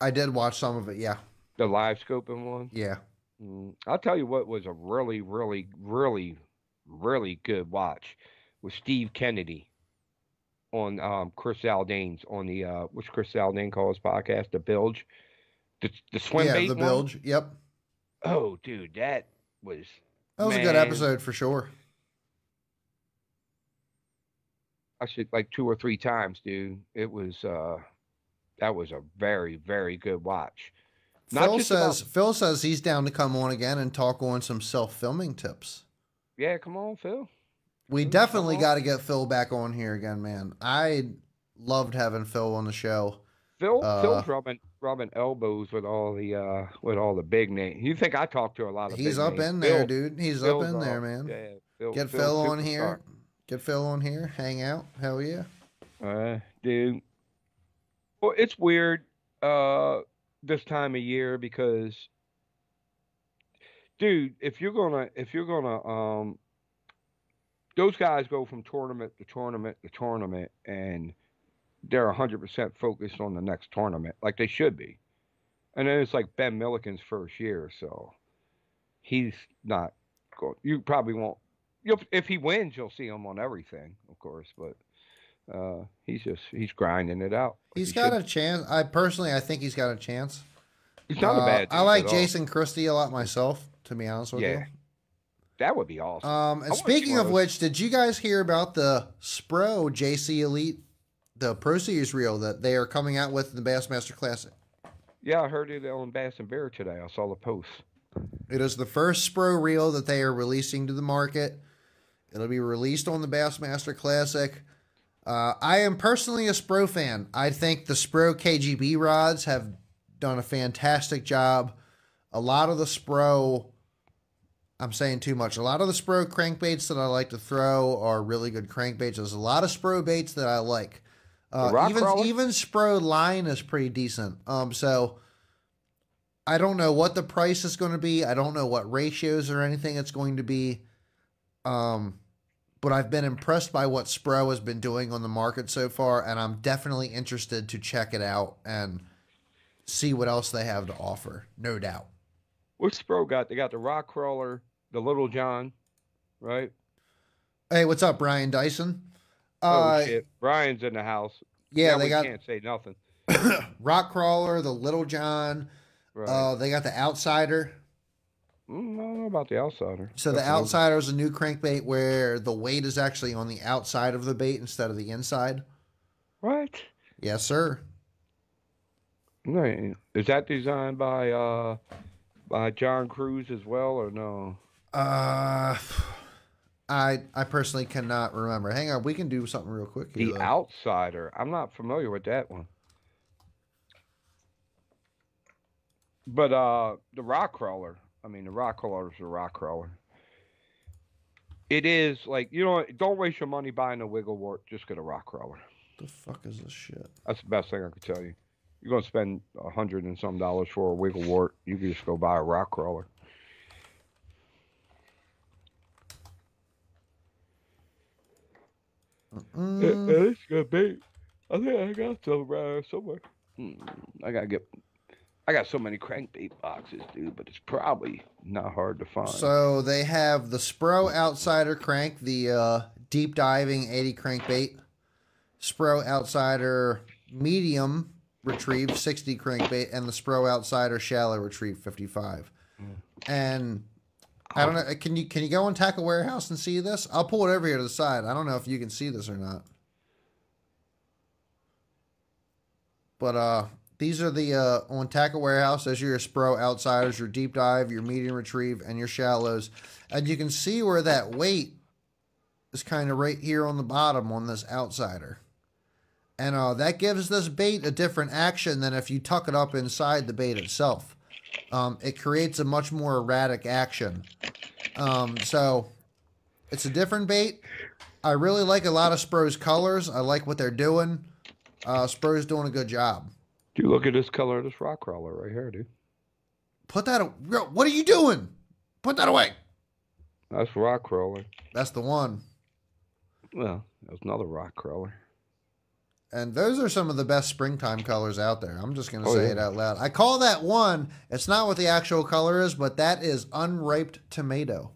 Speaker 1: I did watch some of it. Yeah.
Speaker 2: The live scoping one?
Speaker 1: Yeah.
Speaker 2: Mm, I'll tell you what was a really, really, really, really good watch was Steve Kennedy on um, Chris Zaldain's on the uh, what's Chris Zaldain calls podcast, the Bilge, the the swim
Speaker 1: yeah,
Speaker 2: bait
Speaker 1: the
Speaker 2: one?
Speaker 1: bilge. Yep.
Speaker 2: Oh, dude, that was
Speaker 1: That was a good episode for sure.
Speaker 2: actually like two or three times, dude. It was uh, that was a very, very good watch. Not
Speaker 1: Phil says
Speaker 2: about-
Speaker 1: Phil says he's down to come on again and talk on some self filming tips.
Speaker 2: Yeah, come on, Phil.
Speaker 1: We definitely got to get Phil back on here again, man. I loved having Phil on the show.
Speaker 2: Phil
Speaker 1: Uh,
Speaker 2: Phil's rubbing rubbing elbows with all the uh with all the big names. You think I talk to a lot of
Speaker 1: He's up
Speaker 2: names.
Speaker 1: in there,
Speaker 2: Phil-
Speaker 1: dude. He's
Speaker 2: Phil's,
Speaker 1: up in there, man.
Speaker 2: Yeah, Phil,
Speaker 1: Get
Speaker 2: Phil's
Speaker 1: Phil on
Speaker 2: superstar.
Speaker 1: here. Get Phil on here. Hang out. Hell yeah.
Speaker 2: Uh, dude. Well, it's weird uh this time of year because dude, if you're gonna if you're gonna um those guys go from tournament to tournament to tournament and they're 100% focused on the next tournament like they should be. And then it's like Ben Milliken's first year, so he's not going you probably won't you'll if he wins you'll see him on everything, of course, but uh, he's just he's grinding it out.
Speaker 1: He's
Speaker 2: he
Speaker 1: got
Speaker 2: should.
Speaker 1: a chance. I personally, I think he's got a chance.
Speaker 2: He's not a
Speaker 1: Uh,
Speaker 2: bad.
Speaker 1: I like. Jason Christie a lot myself, to be honest with
Speaker 2: Yeah. That would be awesome.
Speaker 1: Um, and speaking of which, did you guys hear about the Spro JC Elite, the Pro Series reel that they are coming out with in the Bassmaster Classic?
Speaker 2: yeah, I heard it on Bass and Beer today. I saw the post.
Speaker 1: It is the first Spro reel that they are releasing to the market. It'll be released on the Bassmaster Classic. Uh, I am personally a Spro fan. I think the Spro KGB rods have done a fantastic job. A lot of the Spro, I'm saying too much. A lot of the Spro crankbaits that I like to throw are really good crankbaits. There's a lot of Spro baits that I like. Uh, even
Speaker 2: crawler?
Speaker 1: even Spro line is pretty decent. Um, so I don't know what the price is going to be. I don't know what ratios or anything it's going to be. Um, but I've been impressed by what Spro has been doing on the market so far, and I'm definitely interested to check it out and see what else they have to offer. No doubt.
Speaker 2: What's Spro got? They got the Rock Crawler, the Little John, right?
Speaker 1: Hey, what's up, Brian Dyson?
Speaker 2: Oh
Speaker 1: Uh,
Speaker 2: shit, Brian's in the house.
Speaker 1: yeah,
Speaker 2: Now
Speaker 1: they
Speaker 2: we
Speaker 1: got
Speaker 2: can't say nothing. *coughs*
Speaker 1: Rock Crawler, the Little John.
Speaker 2: Right.
Speaker 1: Uh, they got the Outsider.
Speaker 2: Mm, I don't know about the outsider.
Speaker 1: So the
Speaker 2: That's another-
Speaker 1: Outsider is a new crankbait where the weight is actually on the outside of the bait instead of the inside.
Speaker 2: What?
Speaker 1: Yes, sir.
Speaker 2: No, is that designed by uh by John Crews as well or no?
Speaker 1: Uh, I I personally cannot remember. Hang on, we can do something real quick.
Speaker 2: Here, the though. Outsider. I'm not familiar with that one. But uh, the rock crawler. I mean, the rock crawler is a rock crawler. It is like you know, don't waste your money buying a wiggle wart. Just get a rock crawler.
Speaker 1: The fuck is this shit?
Speaker 2: That's the best thing I could tell you. You're gonna spend a hundred and some dollars for a wiggle wart. You can just go buy a rock crawler. Mm. It, it's good bait. I think I got some uh, somewhere. Hmm, I gotta get I got so many crankbait boxes, dude, but it's probably not hard to find.
Speaker 1: So they have the Spro Outsider crank, the uh, deep diving 80 crankbait, Spro Outsider medium retrieve 60 crankbait, and the Spro Outsider shallow retrieve 55. Mm. And I don't know. Can you can you go on Tackle Warehouse and see this? I'll pull it over here to the side. I don't know if you can see this or not. But uh, these are the uh, on Tackle Warehouse. Those are your Spro outsiders, your deep dive, your medium retrieve, and your shallows. And you can see where that weight is kind of right here on the bottom on this outsider. And uh, that gives this bait a different action than if you tuck it up inside the bait itself. Um, it creates a much more erratic action. Um, so it's a different bait. I really like a lot of Spro's colors. I like what they're doing. Uh, Spro's doing a good job.
Speaker 2: Do you look at this color of this rock crawler right here, dude?
Speaker 1: Put that. What are you doing? Put that away.
Speaker 2: That's rock crawler.
Speaker 1: That's the one.
Speaker 2: Well, there's another rock crawler.
Speaker 1: And those are some of the best springtime colors out there. I'm just going to oh, say yeah. it out loud. I call that one, it's not what the actual color is, but that is unripe tomato.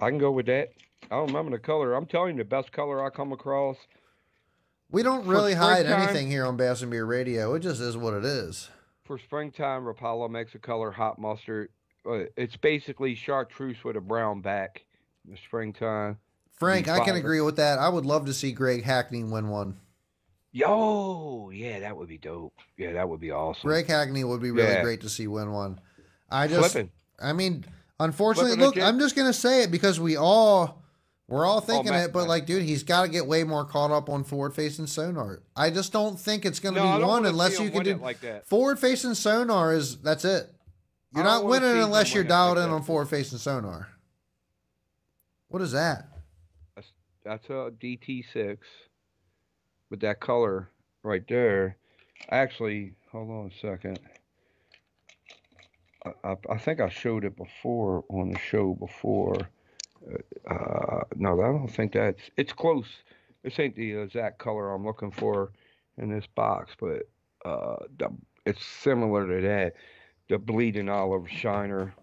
Speaker 2: I can go with that. I don't remember the color. I'm telling you, the best color I come across
Speaker 1: we don't really hide anything here on Bass and Beer Radio. It just is what it is.
Speaker 2: For springtime, Rapala makes a color hot mustard. Uh, it's basically chartreuse with a brown back. In the springtime.
Speaker 1: Frank, I can agree with that. I would love to see Greg Hackney win one.
Speaker 2: Yo, yeah, that would be dope. Yeah, that would be awesome.
Speaker 1: Greg Hackney would be really yeah. great to see win one. I just, Flipping. I mean, unfortunately, Flipping look, I'm just gonna say it because we all we're all thinking oh, it, but like, dude, he's got to get way more caught up on forward facing sonar. I just don't think it's going to no, be one unless you can do
Speaker 2: like that.
Speaker 1: Forward facing sonar is that's it. You're not winning unless you're dialed like in that. on forward facing sonar. What is that?
Speaker 2: That's, a DT6 with that color right there. Actually, hold on a second. I, I, I think I showed it before on the show before. Uh, no, I don't think that's. It's close. This ain't the exact color I'm looking for in this box, but uh, the, it's similar to that. The bleeding olive shiner.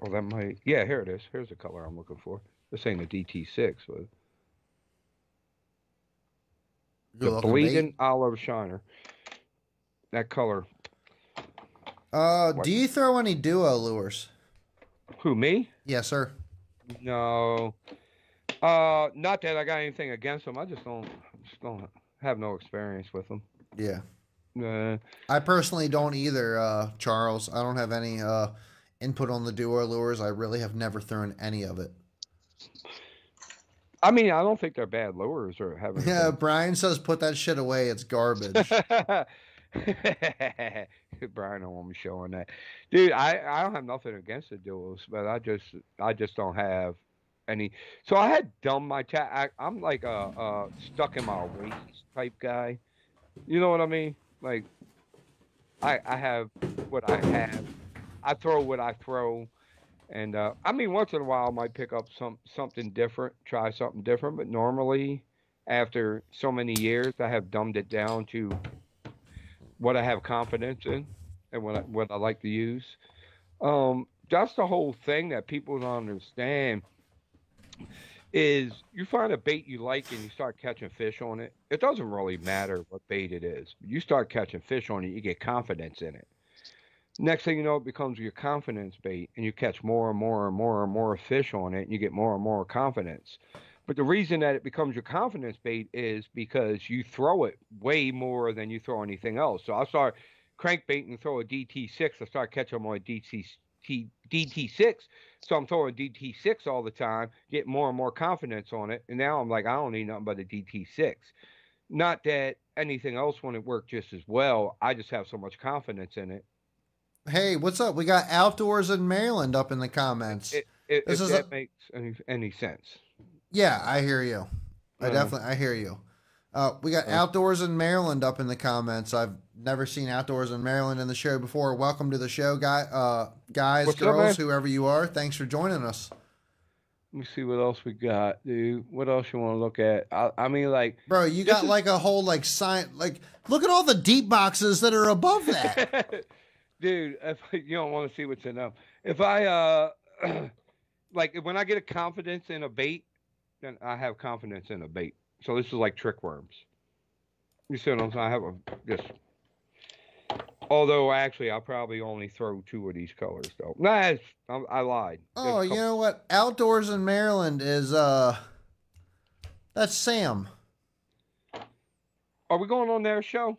Speaker 2: Oh, that might. Yeah, here it is. Here's the color I'm looking for. This ain't a DT6, but the bleeding olive shiner. That color.
Speaker 1: Uh, do you throw any duo lures?
Speaker 2: Who me?
Speaker 1: Yes, sir.
Speaker 2: No. Uh, not that I got anything against them. I just don't, just don't have no experience with them.
Speaker 1: Yeah.
Speaker 2: Uh,
Speaker 1: I personally don't either, uh, Charles. I don't have any uh, input on the duo lures. I really have never thrown any of it.
Speaker 2: I mean, I don't think they're bad lures or having. *laughs*
Speaker 1: Yeah, Brian says put that shit away. It's garbage. *laughs*
Speaker 2: Brian don't want me showing that, dude. I I don't have nothing against the duels, but I just I just don't have any. So I had dumb my tag. I'm like a, a stuck in my ways type guy. You know what I mean? Like I I have what I have. I throw what I throw. And uh, I mean, once in a while, I might pick up some something different, try something different. But normally, after so many years, I have dumbed it down to what I have confidence in and what I, what I like to use. Um, that's the whole thing that people don't understand is you find a bait you like and you start catching fish on it. It doesn't really matter what bait it is. You start catching fish on it, you get confidence in it. Next thing you know, it becomes your confidence bait, and you catch more and more and more and more fish on it, and you get more and more confidence. But the reason that it becomes your confidence bait is because you throw it way more than you throw anything else. So I start crankbait and throw a DT6. I start catching more DT DT DT6, so I'm throwing DT6 all the time, get more and more confidence on it, and now I'm like, I don't need nothing but a DT6. Not that anything else wouldn't work just as well. I just have so much confidence in it.
Speaker 1: Hey, what's up? We got outdoors in Maryland up in the comments.
Speaker 2: It, it, if that a... makes any any sense.
Speaker 1: Yeah, I hear you. I uh, definitely I hear you. Uh, we got uh, outdoors in Maryland up in the comments. I've never seen outdoors in Maryland in the show before. Welcome to the show, guy, uh, guys, girls, up, whoever you are. Thanks for joining us.
Speaker 2: Let me see what else we got, dude. What else you want to look at? I, I mean, like,
Speaker 1: bro, you got is... like a whole like sign. Like, look at all the deep boxes that are above that, *laughs*
Speaker 2: dude. If *laughs* you don't want to see what's in them, if I uh, *clears throat* like when I get a confidence in a bait, then I have confidence in a bait. So this is like trick worms. You see what I'm saying? I have a just. Although actually, I'll probably only throw two of these colors though. Nah, I, I lied.
Speaker 1: Oh, you know what? Outdoors in Maryland is uh, that's Sam.
Speaker 2: Are we going on their show?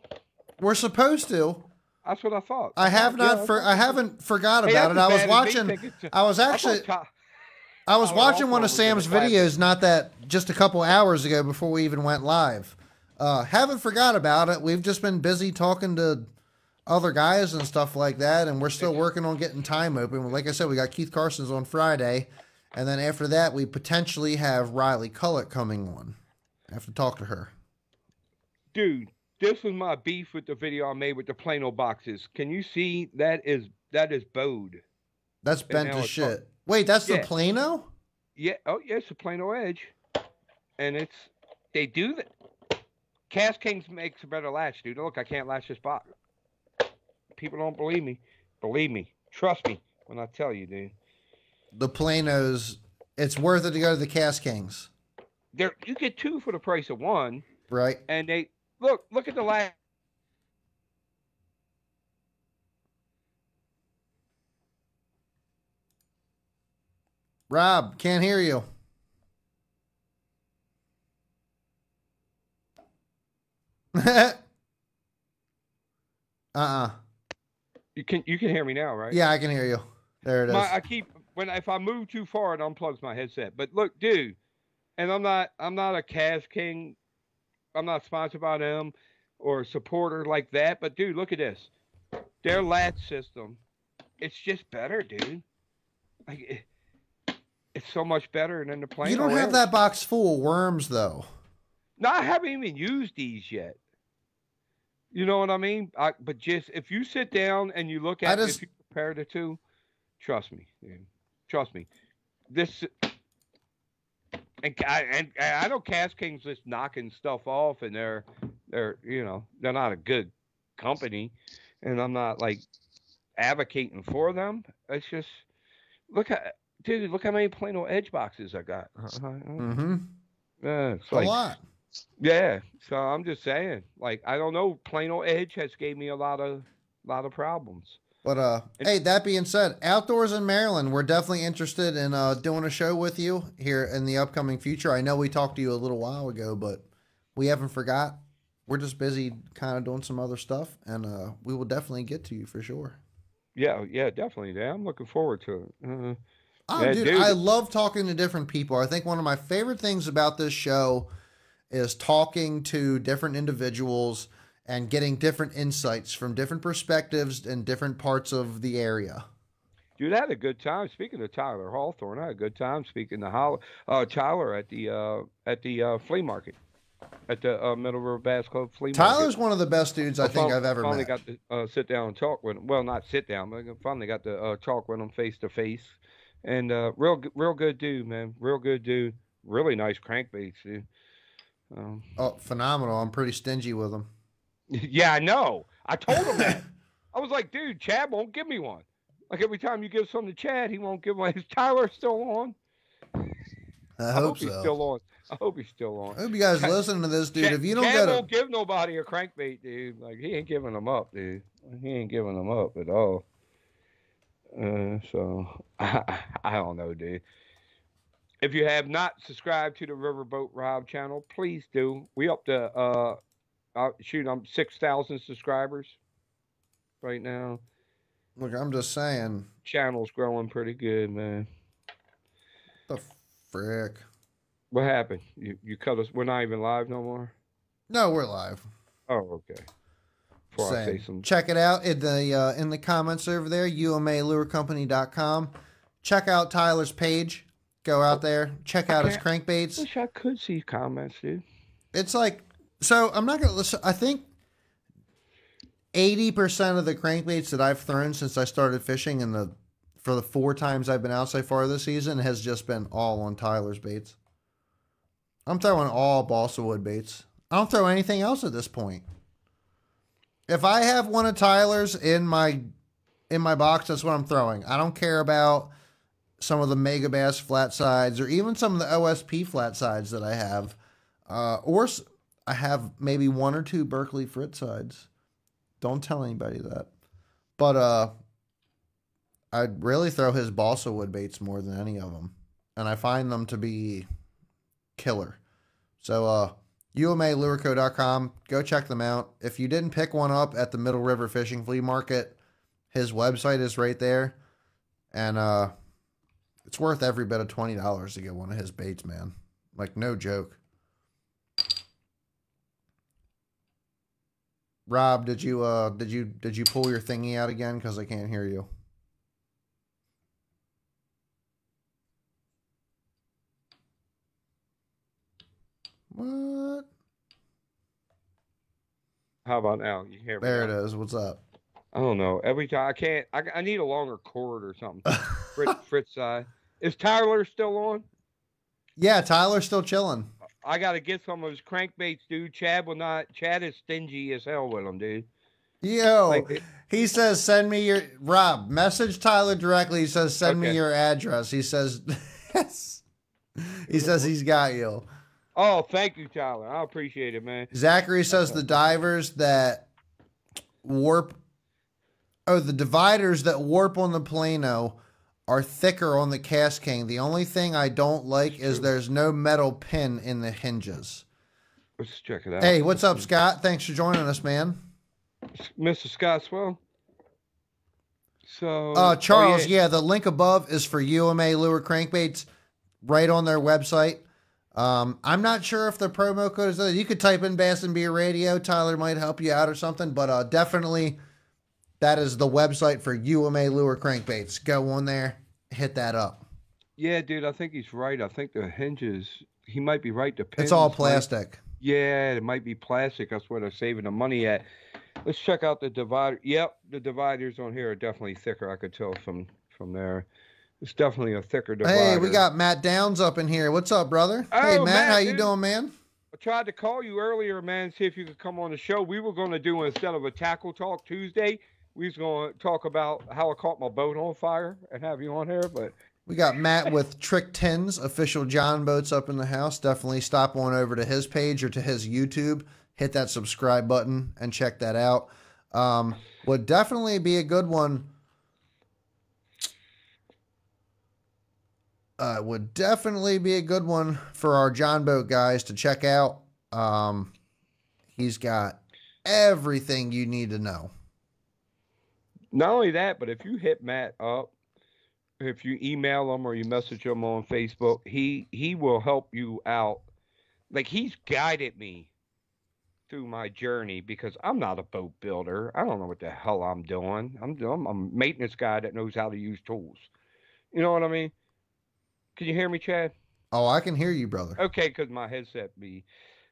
Speaker 1: We're supposed to.
Speaker 2: That's what I thought.
Speaker 1: I have not for I haven't forgot about it. I was watching. I was actually. I was watching one of Sam's videos not that just a couple hours ago before we even went live. Uh, haven't forgot about it. We've just been busy talking to other guys and stuff like that, and we're still working on getting time open. Like I said, we got Keith Carson's on Friday, and then after that, we potentially have Riley Cullett coming on. I have to talk to her.
Speaker 2: Dude, this was my beef with the video I made with the Plano boxes. Can you see that is that is bowed?
Speaker 1: That's bent to shit. Wait, that's yeah. the Plano?
Speaker 2: Yeah. Oh, yeah, it's the Plano Edge, and it's they do that. Cast Kings makes a better latch, dude. Look, I can't latch this box. People don't believe me. Believe me. Trust me when I tell you, dude.
Speaker 1: The Planos, it's worth it to go to the Cast Kings.
Speaker 2: There, you get two for the price of one.
Speaker 1: Right.
Speaker 2: And they look. Look at the latch
Speaker 1: Rob, can't hear you. *laughs* uh-uh.
Speaker 2: You can you can hear me now, right?
Speaker 1: Yeah, I can hear you. There it is.
Speaker 2: My, I keep when if I move too far, it unplugs my headset. But look, dude, and I'm not I'm not a Cast King. I'm not sponsored by them or a supporter like that. But dude, look at this. Their latch system, it's just better, dude. Like it's so much better than the plane.
Speaker 1: You don't have that box full of worms though.
Speaker 2: No, I haven't even used these yet. You know what I mean? I, but just if you sit down and you look at just, if you compare the two, trust me, dude. trust me. This and and, and I know Cast King's just knocking stuff off, and they're they're you know they're not a good company, and I'm not like advocating for them. It's just look at dude, look how many Plano Edge boxes I got.
Speaker 1: Uh-huh. Mm-hmm.
Speaker 2: Yeah, it's
Speaker 1: like, a lot.
Speaker 2: Yeah, so I'm just saying, like, I don't know. Plano Edge has gave me a lot of, lot of problems.
Speaker 1: But uh, hey, that being said, outdoors in Maryland, we're definitely interested in uh doing a show with you here in the upcoming future. I know we talked to you a little while ago, but we haven't forgot. We're just busy, kind of doing some other stuff, and uh, we will definitely get to you for sure.
Speaker 2: Yeah, yeah, definitely. Yeah, I'm looking forward to it. Uh,
Speaker 1: Oh, dude, dude, I love talking to different people. I think one of my favorite things about this show is talking to different individuals and getting different insights from different perspectives and different parts of the area.
Speaker 2: Dude, I had a good time. Speaking to Tyler Hawthorne, I had a good time speaking to Hol- uh, Tyler at the uh, at the uh, flea market at the uh, Middle River Bass Club flea
Speaker 1: market. Tyler's one of the best dudes I, I think I've ever
Speaker 2: finally
Speaker 1: met.
Speaker 2: Finally got to uh, sit down and talk with him. Well, not sit down, but I finally got to uh, talk with him face to face and uh, real real good dude, man. Real good dude. Really nice crankbaits, dude.
Speaker 1: Um, oh, phenomenal! I'm pretty stingy with them.
Speaker 2: Yeah, I know. I told him that. *laughs* I was like, dude, Chad won't give me one. Like every time you give something to Chad, he won't give one. *laughs* Is Tyler still on?
Speaker 1: I, I hope,
Speaker 2: hope
Speaker 1: so.
Speaker 2: he's still on. I hope he's still on.
Speaker 1: I hope you guys listening to this, dude.
Speaker 2: Chad,
Speaker 1: if you don't
Speaker 2: Chad won't give nobody a crankbait, dude. Like he ain't giving them up, dude. He ain't giving them up at all. Uh, so *laughs* I, I don't know, dude. If you have not subscribed to the Riverboat Rob channel, please do. We up to uh, uh shoot, I'm six thousand subscribers right now.
Speaker 1: Look, I'm just saying.
Speaker 2: Channel's growing pretty good, man.
Speaker 1: The frick.
Speaker 2: What happened? You you cut us. We're not even live no more.
Speaker 1: No, we're live.
Speaker 2: Oh, okay. Before I say some.
Speaker 1: Check it out in the uh, in the comments over there. UMALureCompany.com. Check out Tyler's page. Go out there. Check out his crankbaits.
Speaker 2: Wish I could see comments, dude.
Speaker 1: It's like so. I'm not gonna listen. I think eighty percent of the crankbaits that I've thrown since I started fishing in the for the four times I've been out so far this season has just been all on Tyler's baits. I'm throwing all balsa wood baits. I don't throw anything else at this point. If I have one of Tyler's in my in my box, that's what I'm throwing. I don't care about some of the Megabass flat sides or even some of the OSP flat sides that I have. Uh, or I have maybe one or two Berkley Fritz sides. Don't tell anybody that. But uh, I'd really throw his balsa wood baits more than any of them. And I find them to be killer. So, uh, UMALureco.com. Go check them out. If you didn't pick one up at the Middle River Fishing Flea Market, his website is right there. And uh, it's worth every bit of $20 to get one of his baits, man. Like, no joke. Rob, did you uh did you did you pull your thingy out again cuz I can't hear you? What?
Speaker 2: How about now? You hear me?
Speaker 1: There
Speaker 2: now?
Speaker 1: it is. What's up?
Speaker 2: I don't know. Every time I can't. I, I need a longer cord or something. *laughs* Fritz, Frittside. Is Tyler still on?
Speaker 1: Yeah, Tyler's still chilling.
Speaker 2: I got to get some of his crankbaits, dude. Chad will not. Chad is stingy as hell with them, dude.
Speaker 1: Yo,
Speaker 2: Like-
Speaker 1: he says, send me your Rob. Message Tyler directly. He says, send me your address. He says, *laughs* he says he's got you.
Speaker 2: Oh, thank you, Tyler. I appreciate it, man.
Speaker 1: Zachary says the divers that warp, oh, the dividers that warp on the Plano are thicker on the Cast King. The only thing I don't like is there's no metal pin in the hinges.
Speaker 2: Let's check it out.
Speaker 1: Hey, what's up, Scott? Thanks for joining us, man.
Speaker 2: Mr. Scott Swell. So,
Speaker 1: Uh,
Speaker 2: oh,
Speaker 1: Charles, yeah. the link above is for UMA lure crankbaits, right on their website. Um, I'm not sure if the promo code is there. You could type in Bass and Beer Radio. Tyler might help you out or something, but uh, definitely that is the website for UMA lure crankbaits. Go on there, hit that up.
Speaker 2: Yeah, dude, I think he's right. I think the hinges. He might be right. The pins
Speaker 1: It's all
Speaker 2: might-
Speaker 1: plastic.
Speaker 2: yeah, it might be plastic. That's where they're saving the money at. Let's check out the divider. Yep, the dividers on here are definitely thicker. I could tell from from there. It's definitely a thicker divider.
Speaker 1: Hey, we got Matt Downs up in here. What's up, brother? Oh, hey,
Speaker 2: Oh,
Speaker 1: Matt,
Speaker 2: Matt,
Speaker 1: how you doing, man?
Speaker 2: I tried to call you earlier, man, see if you could come on the show. We were going to do instead of a tackle talk Tuesday, we was going to talk about how I caught my boat on fire and have you on here, but
Speaker 1: We got Matt with Tricked Tins, official Jon Boats up in the house. Definitely stop on over to his page or to his YouTube. Hit that subscribe button and check that out. Um, would definitely be a good one. Uh, would definitely be a good one for our Jon Boat guys to check out. Um, he's got everything you need to know.
Speaker 2: Not only that, but if you hit Matt up, if you email him or you message him on Facebook, he he will help you out. Like he's guided me through my journey because I'm not a boat builder. I don't know what the hell I'm doing. I'm I'm a maintenance guy that knows how to use tools. You know what I mean? Can you hear me, Chad?
Speaker 1: Oh, I can hear you, brother.
Speaker 2: Okay, because my headset be,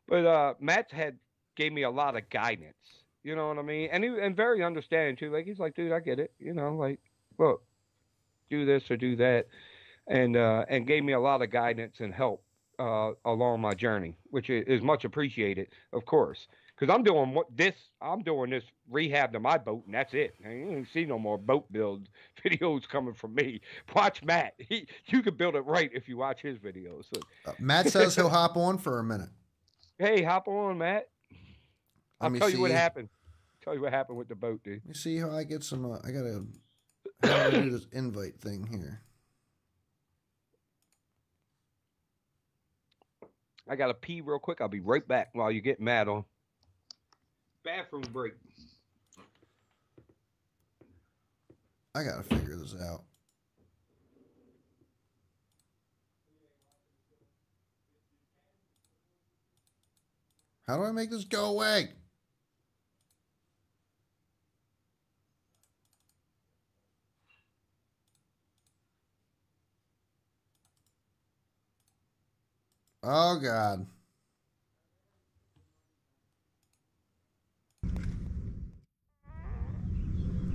Speaker 2: but uh, Matt had gave me a lot of guidance. You know what I mean? And he and very understanding too. Like he's like, dude, I get it. You know, like, look, do this or do that, and uh, and gave me a lot of guidance and help uh, along my journey, which is much appreciated, of course. Because I'm doing what this, I'm doing this rehab to my boat, and that's it. And you don't see no more boat build *laughs* videos coming from me. Watch Matt. He, you can build it right if you watch his videos. So,
Speaker 1: Uh, Matt says he'll hop on for a minute.
Speaker 2: Hey, hop on, Matt. I'll tell you what happened. Tell you what happened with the boat, dude.
Speaker 1: Let me see how I get some. Uh, I gotta how do I do this invite thing here.
Speaker 2: I gotta pee real quick. I'll be right back while you get Matt on. Bathroom break.
Speaker 1: I gotta figure this out. How do I make this go away? Oh, God.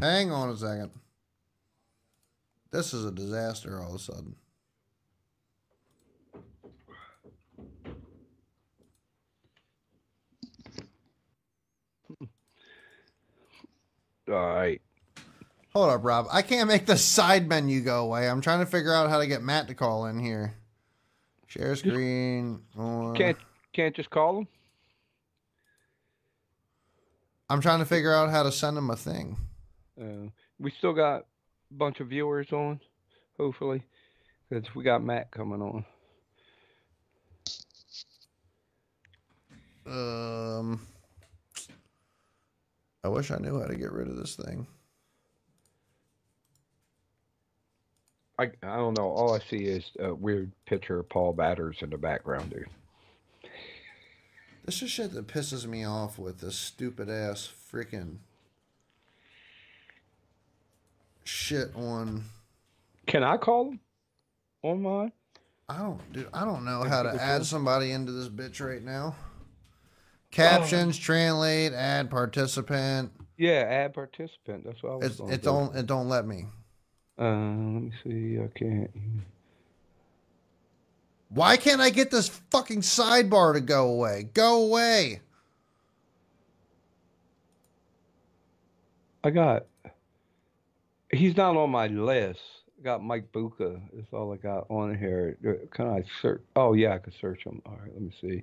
Speaker 1: Hang on a second. This is a disaster all of a sudden.
Speaker 2: All right.
Speaker 1: Hold up, Rob. I can't make the side menu go away. I'm trying to figure out how to get Matt to call in here. Share screen. Or...
Speaker 2: Can't can't just call them.
Speaker 1: I'm trying to figure out how to send them a thing.
Speaker 2: Uh, we still got a bunch of viewers on, hopefully, because we got Matt coming on.
Speaker 1: Um, I wish I knew how to get rid of this thing.
Speaker 2: I I don't know. All I see is a weird picture of Paul Batters in the background, dude.
Speaker 1: This is shit that pisses me off with this stupid ass freaking shit on.
Speaker 2: Can I call him on mine?
Speaker 1: I don't, dude. I don't know how to add somebody into this bitch right now. Oh. Captions, translate, add participant.
Speaker 2: Yeah, add participant. That's what I was.
Speaker 1: It it
Speaker 2: do.
Speaker 1: don't it don't let me.
Speaker 2: Uh, let me see. I can't.
Speaker 1: Why can't I get this fucking sidebar to go away? Go away.
Speaker 2: I got. He's not on my list. I got Mike Buka. That's all I got on here. Uh, Can I search? Oh yeah, I can search him. All right, let me see.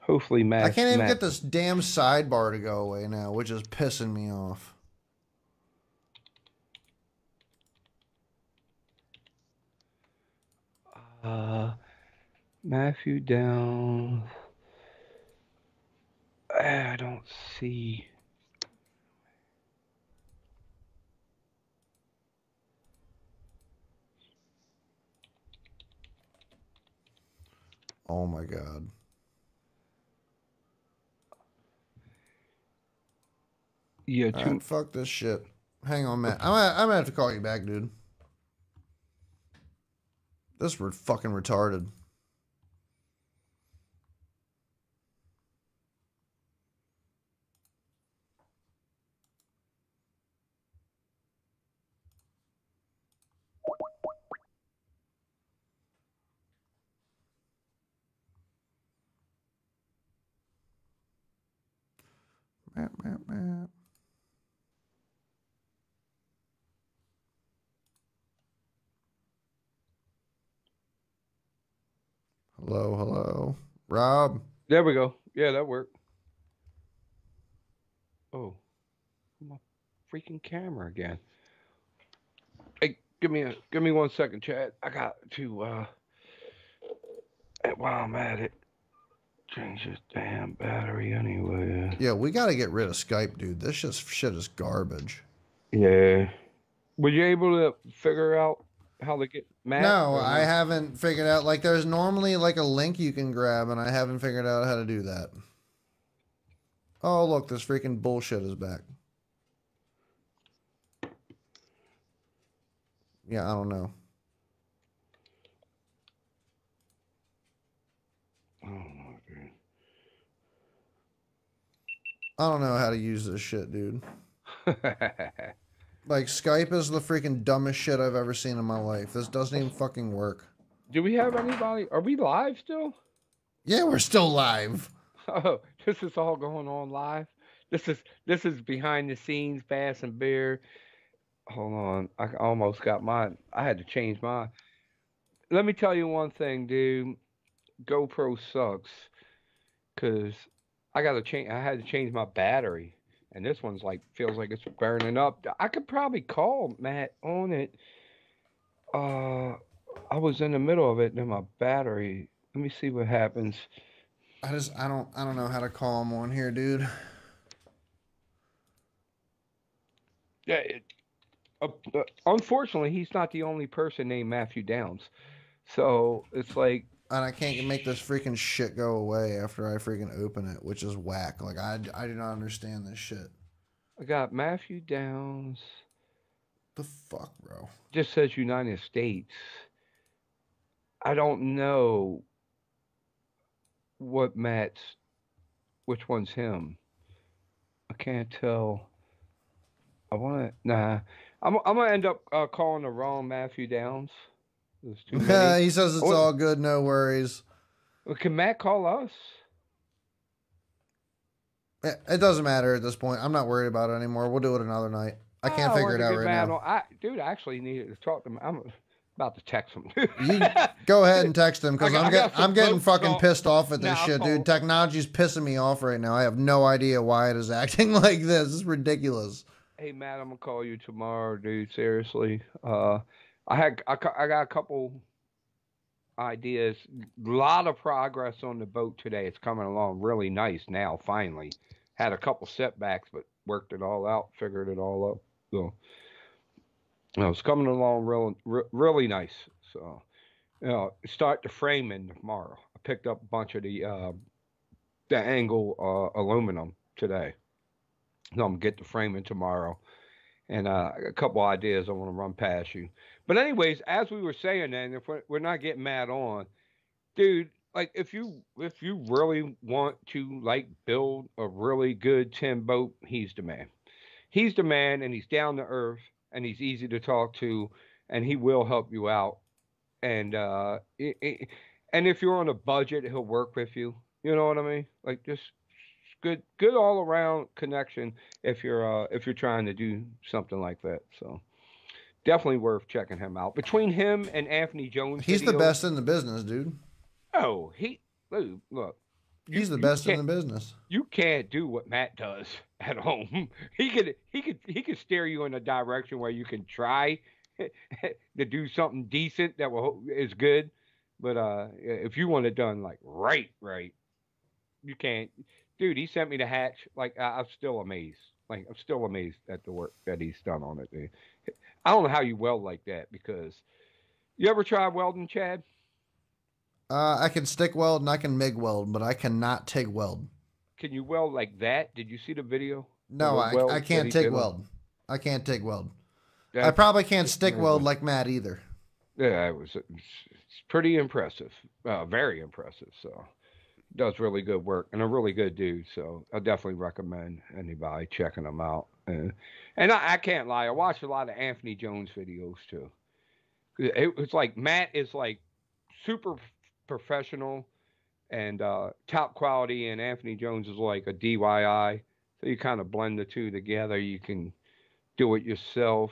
Speaker 2: Hopefully, Matt.
Speaker 1: I can't even
Speaker 2: Matt-
Speaker 1: get this damn sidebar to go away now, which is pissing me off.
Speaker 2: Uh, Matthew Downs. I don't see.
Speaker 1: Oh my god.
Speaker 2: Yeah, too,
Speaker 1: right, fuck this shit. Hang on, Matt. I'm gonna, I'm gonna have to call you back, dude. This were fucking retarded. Matt, Matt, Matt. Hello, hello. Rob.
Speaker 2: there we go. Yeah, that worked. Oh, my freaking camera again. Hey, give me a give me one second, Chad. I got to uh, while I'm at it, change this damn battery anyway.
Speaker 1: Yeah, we got to get rid of Skype, dude. This just shit is garbage.
Speaker 2: Yeah. Were you able to figure out how to get Matt?
Speaker 1: no, I haven't figured out. Like, there's normally like a link you can grab, and I haven't figured out how to do that. Oh, look, this freaking bullshit is back. Yeah, I don't know. I don't know how to use this shit, dude. *laughs* Like, Skype is the freaking dumbest shit I've ever seen in my life. This doesn't even fucking work.
Speaker 2: Do we have anybody? Are we live still?
Speaker 1: Yeah, we're still live. *laughs*
Speaker 2: Oh, this is all going on live. This is this is behind the scenes, Bass and Beer. Hold on, I almost got mine. I had to change mine. Let me tell you one thing, dude. GoPro sucks, cause I got to change. I had to change my battery, and this one's like feels like it's burning up. I could probably call Matt on it. Uh, I was in the middle of it, and then my battery. Let me see what happens.
Speaker 1: I just I don't I don't know how to call him on here, dude.
Speaker 2: Yeah, it, uh, uh, unfortunately, he's not the only person named Matthew Downs. So it's like,
Speaker 1: and I can't make this freaking shit go away after I freaking open it, which is whack. Like I, I do not understand this shit.
Speaker 2: I got Matthew Downs.
Speaker 1: The fuck, bro?
Speaker 2: Just says United States. I don't know what Matt's, which one's him. I can't tell. I want to. Nah, I'm. I'm gonna end up uh, calling the wrong Matthew Downs.
Speaker 1: There's too many. *laughs* he says it's what? all good, no worries.
Speaker 2: Well, can Matt call us?
Speaker 1: It doesn't matter at this point. I'm not worried about it anymore. We'll do it another night. I can't
Speaker 2: I
Speaker 1: figure it out right now.
Speaker 2: On, I, dude, I actually needed to talk to him. I'm about to text him.
Speaker 1: you *laughs* go ahead and text him because I'm, get, I'm getting fucking pissed off at this shit, dude. Technology's pissing me off right now. I have no idea why it is *laughs* acting like this. It's ridiculous.
Speaker 2: Hey Matt, I'm gonna call you tomorrow, dude. Seriously, uh, I had I, I got a couple ideas. A lot of progress on the boat today. It's coming along really nice now. Finally, had a couple setbacks, but worked it all out, figured it all up. So, you know, it's coming along real, re- really nice. So, you know, start the framing tomorrow. I picked up a bunch of the uh, the angle uh, aluminum today. So I'm gonna get the framing tomorrow, and uh, a couple ideas I want to run past you. But anyways, as we were saying, and if we're, we're not getting Matt on, dude, like if you if you really want to like build a really good tin boat, he's the man. He's the man, and he's down to earth, and he's easy to talk to, and he will help you out. And uh, it, it, and if you're on a budget, he'll work with you. You know what I mean? Like just good, good all around connection if you're uh, if you're trying to do something like that. So definitely worth checking him out. Between him and Anthony Jones,
Speaker 1: he's the best in the business, dude.
Speaker 2: Oh, he look.
Speaker 1: He's the best in the business.
Speaker 2: You can't do what Matt does *laughs* at home. He could he could he could steer you in a direction where you can try *laughs* to do something decent that will is good. But uh, if you want it done like right, right, you can't. Dude, he sent me the hatch. Like I, am still amazed. Like I'm still amazed at the work that he's done on it. Dude. I don't know how you weld like that because you ever try welding, Chad?
Speaker 1: Uh, I can stick weld and I can MIG weld, but I cannot TIG weld.
Speaker 2: Can you weld like that? Did you see the video?
Speaker 1: No, I, I can't TIG weld. I can't TIG weld. I probably can't stick weld like Matt either.
Speaker 2: Yeah, it was it's pretty impressive. Uh, very impressive. So does really good work and a really good dude. So I definitely recommend anybody checking him out. And, and I, I, can't lie, I watched a lot of Anthony Jones videos too. It, it's like Matt is like super professional and uh, top quality, and Anthony Jones is like a DIY. So you kind of blend the two together. You can do it yourself.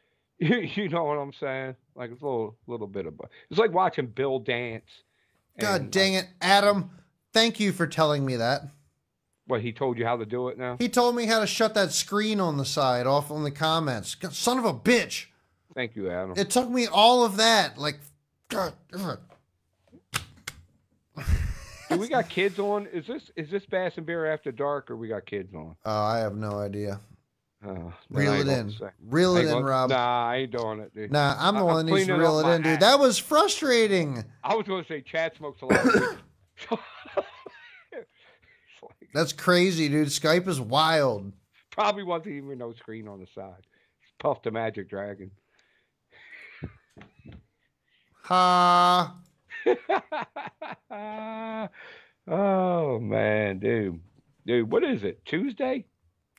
Speaker 2: *laughs* you know what I'm saying? Like it's a little little bit of it's like watching Bill Dance.
Speaker 1: God dang it, Adam! Thank you for telling me that.
Speaker 2: What he told you how to do it now?
Speaker 1: He told me how to shut that screen on the side off on the comments. Son of a bitch!
Speaker 2: Thank you, Adam.
Speaker 1: It took me all of that. Like, God.
Speaker 2: Do we got kids on? Is this is this Bass and Beer After Dark, or we got kids on?
Speaker 1: Oh, I have no idea. Uh, reel it in. Reel it in,
Speaker 2: gonna,
Speaker 1: Rob.
Speaker 2: Nah, I ain't doing it, dude.
Speaker 1: Nah, I'm the I, one that needs to reel it in, dude. That was frustrating.
Speaker 2: I was going to say Chad smokes a lot. *laughs*
Speaker 1: That's crazy, dude. Skype is wild.
Speaker 2: Probably wasn't even no screen on the side. Puff the Magic Dragon.
Speaker 1: Ha. *laughs*
Speaker 2: oh man, dude, dude, what is it? Tuesday?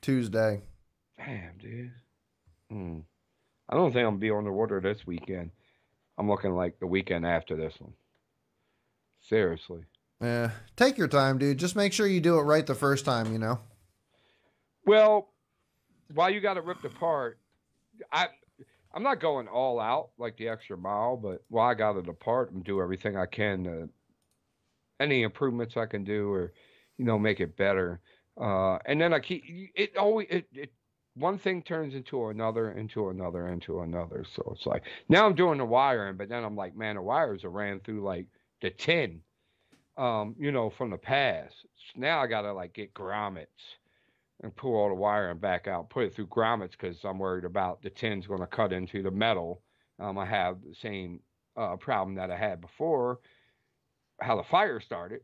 Speaker 1: Tuesday.
Speaker 2: Damn, dude. Hmm. I don't think I'm gonna be on the water this weekend. I'm looking like the weekend after this one. Seriously.
Speaker 1: Yeah. Take your time, dude. Just make sure you do it right the first time, you know?
Speaker 2: Well, while you got it ripped apart, I I'm not going all out like the extra mile, but while I got it apart and do everything I can to any improvements I can do or you know make it better. Uh, and then I keep it always it, it one thing turns into another, into another, into another. So it's like now I'm doing the wiring, but then I'm like, man, the wires are ran through like the tin um, you know, from the past. Now I gotta like get grommets and pull all the wire and back out, put it through grommets because I'm worried about the tin's going to cut into the metal. Um, I have the same uh, problem that I had before, how the fire started,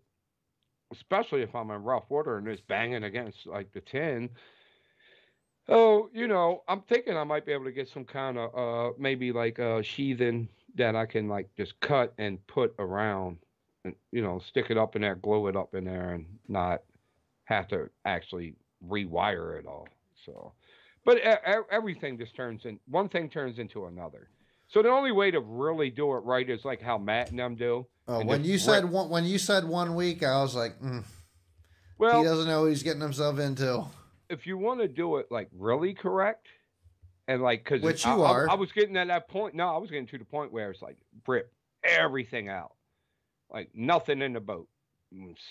Speaker 2: especially if I'm in rough water and it's banging against like the tin. Oh, you know, I'm thinking I might be able to get some kind of uh maybe like a sheathing that I can like just cut and put around you know, stick it up in there, glue it up in there and not have to actually rewire it all. So, but everything just turns in one thing turns into another. So the only way to really do it right is like how Matt and them do.
Speaker 1: Oh, when you said one, when you said one week, I was like, mm. well, he doesn't know what he's getting himself into.
Speaker 2: If you want to do it like really correct, and like because
Speaker 1: which you
Speaker 2: I,
Speaker 1: are,
Speaker 2: I, I, was getting at that point. No, I was getting to the point where it's like rip everything out, like nothing in the boat,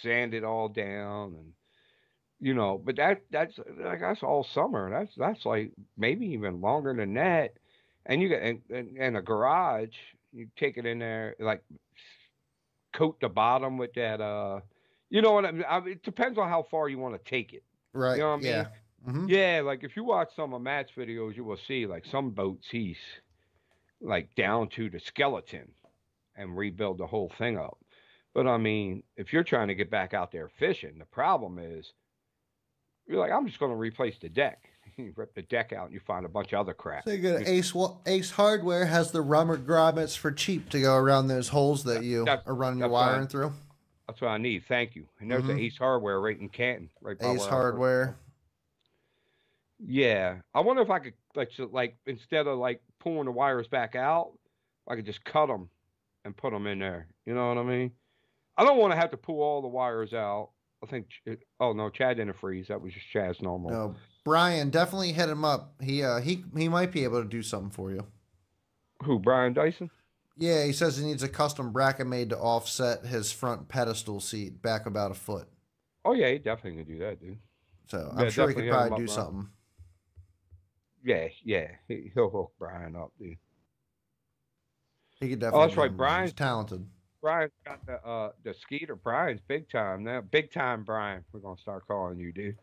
Speaker 2: sand it all down, and you know. But that that's like that's all summer. That's that's like maybe even longer than that. And you get in, in a garage, you take it in there like coat the bottom with that. Uh, you know what I mean? I it depends on how far you want to take it.
Speaker 1: Right.
Speaker 2: You know
Speaker 1: what I mean? Yeah.
Speaker 2: Mm-hmm. Yeah, like if you watch some of Matt's videos, you will see like some boats he's like down to the skeleton and rebuild the whole thing up. But I mean, if you're trying to get back out there fishing, the problem is you're like, I'm just going to replace the deck. *laughs* you rip the deck out and you find a bunch of other crap.
Speaker 1: So you get Ace Ace Hardware has the rubber grommets for cheap to go around those holes that you that's, are running your wiring through.
Speaker 2: That's what I need. Thank you. And there's mm-hmm. the Ace Hardware right in Canton, right
Speaker 1: by Ace Hardware.
Speaker 2: Yeah, I wonder if I could like so, like instead of like pulling the wires back out, I could just cut them and put them in there. You know what I mean? I don't want to have to pull all the wires out. I think. Oh no, Chad didn't freeze. That was just Chad's normal.
Speaker 1: No, Brian, definitely hit him up. He uh he he might be able to do something for you.
Speaker 2: Who, Brian Dyson?
Speaker 1: Yeah, he says he needs a custom bracket made to offset his front pedestal seat back about a foot.
Speaker 2: Oh yeah, he definitely can do that, dude.
Speaker 1: So I'm yeah, sure he could probably do something.
Speaker 2: Yeah, yeah, he, will hook Brian up, dude.
Speaker 1: He could definitely.
Speaker 2: Oh, that's right. Brian's
Speaker 1: talented.
Speaker 2: Brian's got the uh the skeeter. Brian's big time now. Big time, Brian. We're gonna start calling you, dude.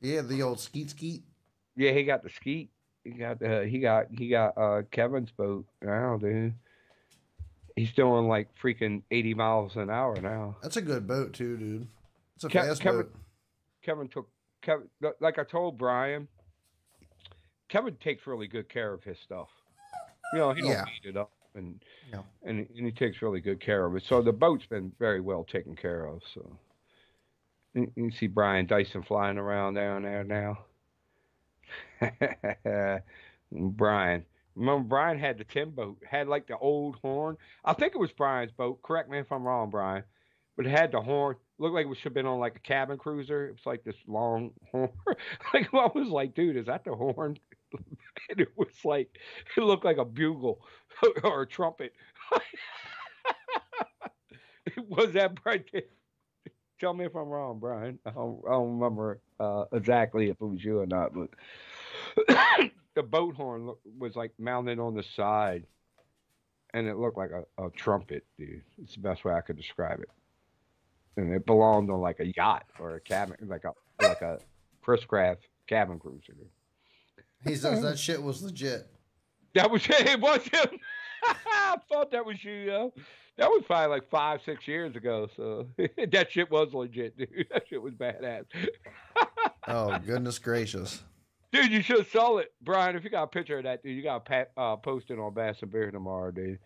Speaker 1: Yeah, the old skeet skeet.
Speaker 2: Yeah, he got the skeet. He got the he got he got uh Kevin's boat now, dude. He's doing like freaking eighty miles an hour now.
Speaker 1: That's a good boat too, dude. It's a Ke- fast
Speaker 2: Kevin,
Speaker 1: boat.
Speaker 2: Kevin took Kevin like I told Brian. Kevin takes really good care of his stuff. You know, he don't yeah. beat it up and yeah. and and he takes really good care of it. So the boat's been very well taken care of. So you see Brian Dyson flying around down there now. *laughs* Brian. Remember, Brian had the tin boat, had like the old horn. I think it was Brian's boat. Correct me if I'm wrong, Brian. But it had the horn. Looked like it should have been on like a cabin cruiser. It was like this long *laughs* horn. like I was like, dude, is that the horn? *laughs* and it was like, it looked like a bugle *laughs* or a trumpet. *laughs* It was that Brian? tell me if I'm wrong, Brian. I don't, I don't remember uh, exactly if it was you or not, but *coughs* the boat horn was like mounted on the side, and it looked like a, a trumpet, dude. It's the best way I could describe it. And it belonged on like a yacht or a cabin, like a like a Chris Craft cabin cruiser.
Speaker 1: He says that shit was legit.
Speaker 2: That was *laughs* it. Was him. *laughs* I thought that was you, yo. That was probably like five, six years ago. So *laughs* that shit was legit, dude. That shit was badass.
Speaker 1: oh goodness gracious,
Speaker 2: dude! You should sell it, Brian. If you got a picture of that, dude, you got to uh, post it on Bass and Beer tomorrow, dude.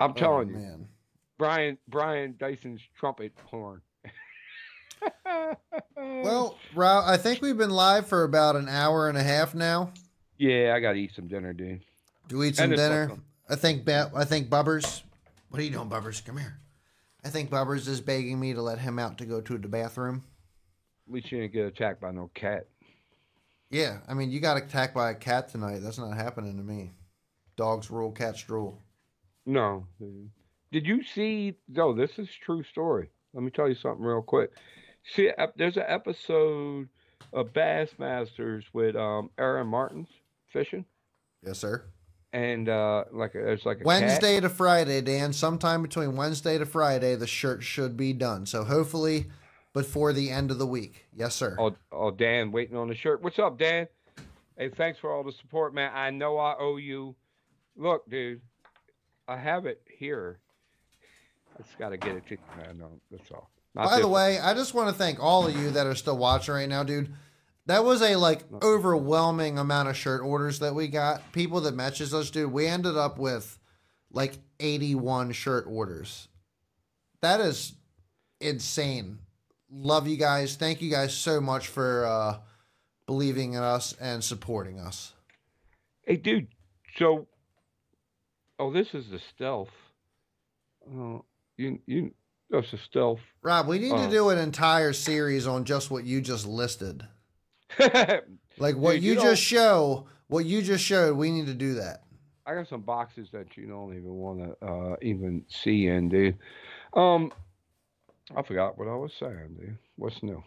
Speaker 2: I'm oh, telling oh, you, man. Brian Brian Dyson's trumpet horn.
Speaker 1: Well, Rob, I think we've been live for about an hour and a half now.
Speaker 2: Yeah, I gotta eat some dinner, dude.
Speaker 1: Do eat some dinner? I think I think Bubbers what are you doing, Bubbers? Come here. I think Bubbers is begging me to let him out to go to the bathroom.
Speaker 2: At least you didn't get attacked by no cat.
Speaker 1: Yeah, I mean, you got attacked by a cat tonight. That's not happening to me. Dogs rule, cats drool.
Speaker 2: No. Did you see? No, this is true story. Let me tell you something real quick. See, there's an episode of Bassmasters with um, Aaron Martens fishing.
Speaker 1: Yes, sir
Speaker 2: and uh, like it's like
Speaker 1: Wednesday
Speaker 2: cat.
Speaker 1: to Friday, Dan. Sometime between Wednesday to Friday, the shirt should be done. So hopefully, before the end of the week. Yes, sir.
Speaker 2: Oh, oh, Dan, waiting on the shirt. What's up, Dan? Hey, thanks for all the support, man. I know I owe you. Look, dude, I have it here. I just got to get it to you, man. No, that's all. Not
Speaker 1: By the way, I just want to thank all of you that are still watching right now, dude. That was a like overwhelming amount of shirt orders that we got. People that matches us, dude. We ended up with like 81 shirt orders. That is insane. Love you guys. Thank you guys so much for uh believing in us and supporting us.
Speaker 2: Hey, dude. So, oh, this is the stealth. Oh, you you. That's a stealth.
Speaker 1: Rob, we need to
Speaker 2: Oh.
Speaker 1: do an entire series on just what you just listed. *laughs* Like what
Speaker 2: Dude,
Speaker 1: you,
Speaker 2: you
Speaker 1: just show, what you just showed, we need to do that.
Speaker 2: I got some boxes that you don't even want to uh, even see in, dude. Um, I forgot what I was saying, dude. What's new?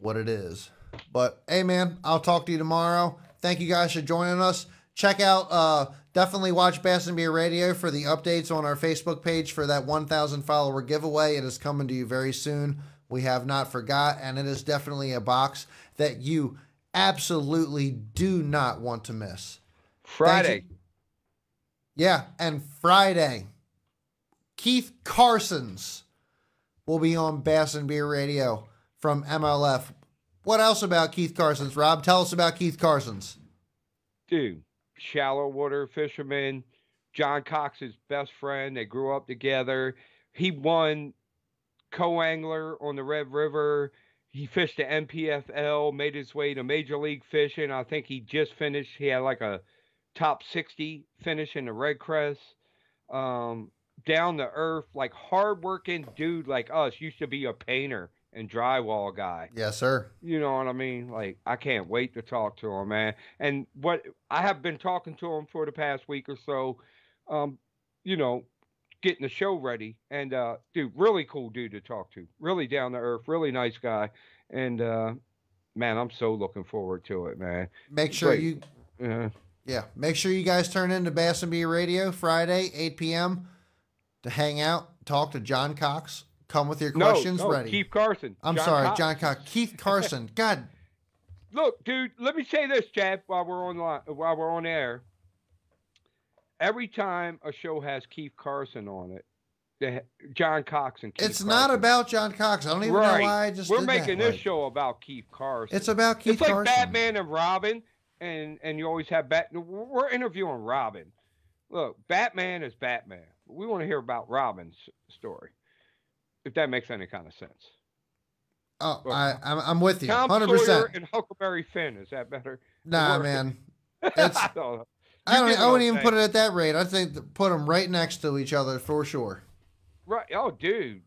Speaker 1: what it is. But hey, man, I'll talk to you tomorrow. Thank you guys for joining us. Check out, uh, definitely watch Bass and Beer Radio for the updates on our Facebook page for that 1,000 follower giveaway. It is coming to you very soon. We have not forgot, and it is definitely a box that you absolutely do not want to miss.
Speaker 2: Friday.
Speaker 1: Yeah, and Friday, Keith Carson's will be on Bass and Beer Radio from MLF. What else about Keith Carson's, Rob? Tell us about Keith Carson's.
Speaker 2: Dude, shallow water fisherman. John Cox's best friend. They grew up together. He won co-angler on the Red River. He fished the NPFL, made his way to Major League Fishing. I think he just finished. He had like a top 60 finish in the Red Crest. Um, down to earth, like hardworking dude like us. Used to be a painter and drywall guy.
Speaker 1: Yes, sir.
Speaker 2: You know what I mean? Like I can't wait to talk to him, man. And what I have been talking to him for the past week or so, um, you know, getting the show ready. And uh, dude, really cool dude to talk to. Really down to earth, really nice guy. And uh, man, I'm so looking forward to it, man.
Speaker 1: Make sure you,
Speaker 2: Uh,
Speaker 1: yeah, make sure you guys turn into Bass and Beer Radio Friday, 8 p.m. to hang out, talk to John Cox. Come with your questions
Speaker 2: no,
Speaker 1: ready.
Speaker 2: Keith Carson.
Speaker 1: I'm
Speaker 2: John
Speaker 1: sorry,
Speaker 2: Cox.
Speaker 1: John Cox. Keith Carson. *laughs* God,
Speaker 2: Look, dude, let me say this, Chad, while we're on line, while we're on air. Every time a show has Keith Carson on it, the, John Cox and Keith
Speaker 1: it's not about John Cox. I don't even
Speaker 2: right.
Speaker 1: know why I just
Speaker 2: We're making this show about Keith Carson.
Speaker 1: It's about Keith
Speaker 2: it's like
Speaker 1: Carson.
Speaker 2: Batman and Robin, and and you always have Bat. We're interviewing Robin. Look, Batman is Batman. We want to hear about Robin's story, if that makes any kind of sense.
Speaker 1: Oh, I, I'm, I'm with you,
Speaker 2: Tom
Speaker 1: hundred
Speaker 2: Sawyer
Speaker 1: percent.
Speaker 2: and Huckleberry Finn. Is that better?
Speaker 1: Nah, man. That's, *laughs*
Speaker 2: I don't.
Speaker 1: I don't. I wouldn't even put it at that rate. I think th- put them right next to each other for sure.
Speaker 2: Right. Oh, dude.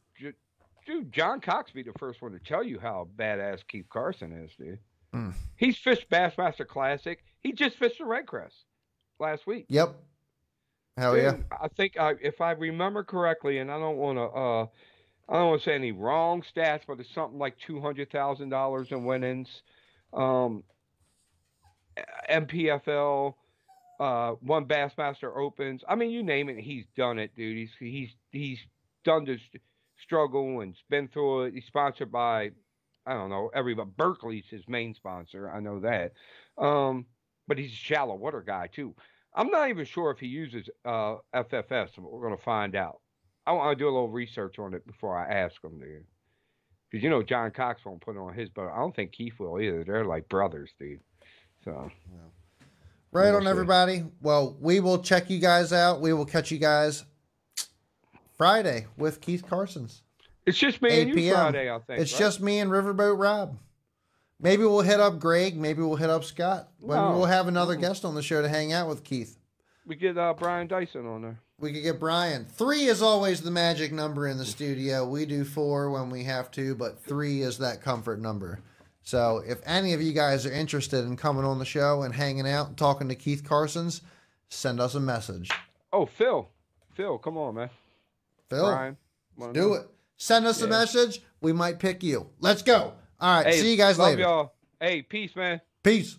Speaker 2: Dude, John Cox be the first one to tell you how badass Keith Carson is, dude.
Speaker 1: Hmm.
Speaker 2: He's fished Bassmaster Classic. He just fished the Red Crest last week.
Speaker 1: Yep. Hell
Speaker 2: Dude,
Speaker 1: yeah.
Speaker 2: I think I, if I remember correctly, and I don't want to, uh, I don't want to say any wrong stats, but it's something like two hundred thousand dollars in winnings. Um, NPFL, uh, one Bassmaster Opens. I mean, you name it, he's done it, dude. He's he's he's done this struggle and been through it. He's sponsored by, I don't know, everybody. Berkley's his main sponsor. I know that. Um, but he's a shallow water guy too. I'm not even sure if he uses uh, FFS, but we're going to find out. I want to do a little research on it before I ask him, dude. Because you know John Cox won't put it on his but I don't think Keith will either. They're like brothers, dude. So
Speaker 1: Right
Speaker 2: We'll
Speaker 1: on,
Speaker 2: see.
Speaker 1: everybody. Well, we will check you guys out. We will catch you guys Friday with Keith Carson's.
Speaker 2: it's just me
Speaker 1: 8
Speaker 2: and you
Speaker 1: p.m.
Speaker 2: Friday, I think.
Speaker 1: It's
Speaker 2: right?
Speaker 1: just me and Riverboat Rob. Maybe we'll hit up Greg. Maybe we'll hit up Scott. Maybe
Speaker 2: No.
Speaker 1: we'll have another guest on the show to hang out with Keith.
Speaker 2: we get uh, Brian Dyson on there.
Speaker 1: We could get Brian. Three is always the magic number in the studio. We do four when we have to, but three is that comfort number. So if any of you guys are interested in coming on the show and hanging out and talking to Keith Carson's, send us a message.
Speaker 2: Oh, Phil, Phil, come on, man.
Speaker 1: Phil,
Speaker 2: Brian,
Speaker 1: do it. Send us a message. We might pick you. Let's go. All right.
Speaker 2: Hey,
Speaker 1: see you guys
Speaker 2: love
Speaker 1: later.
Speaker 2: y'all. Hey, peace, man.
Speaker 1: Peace.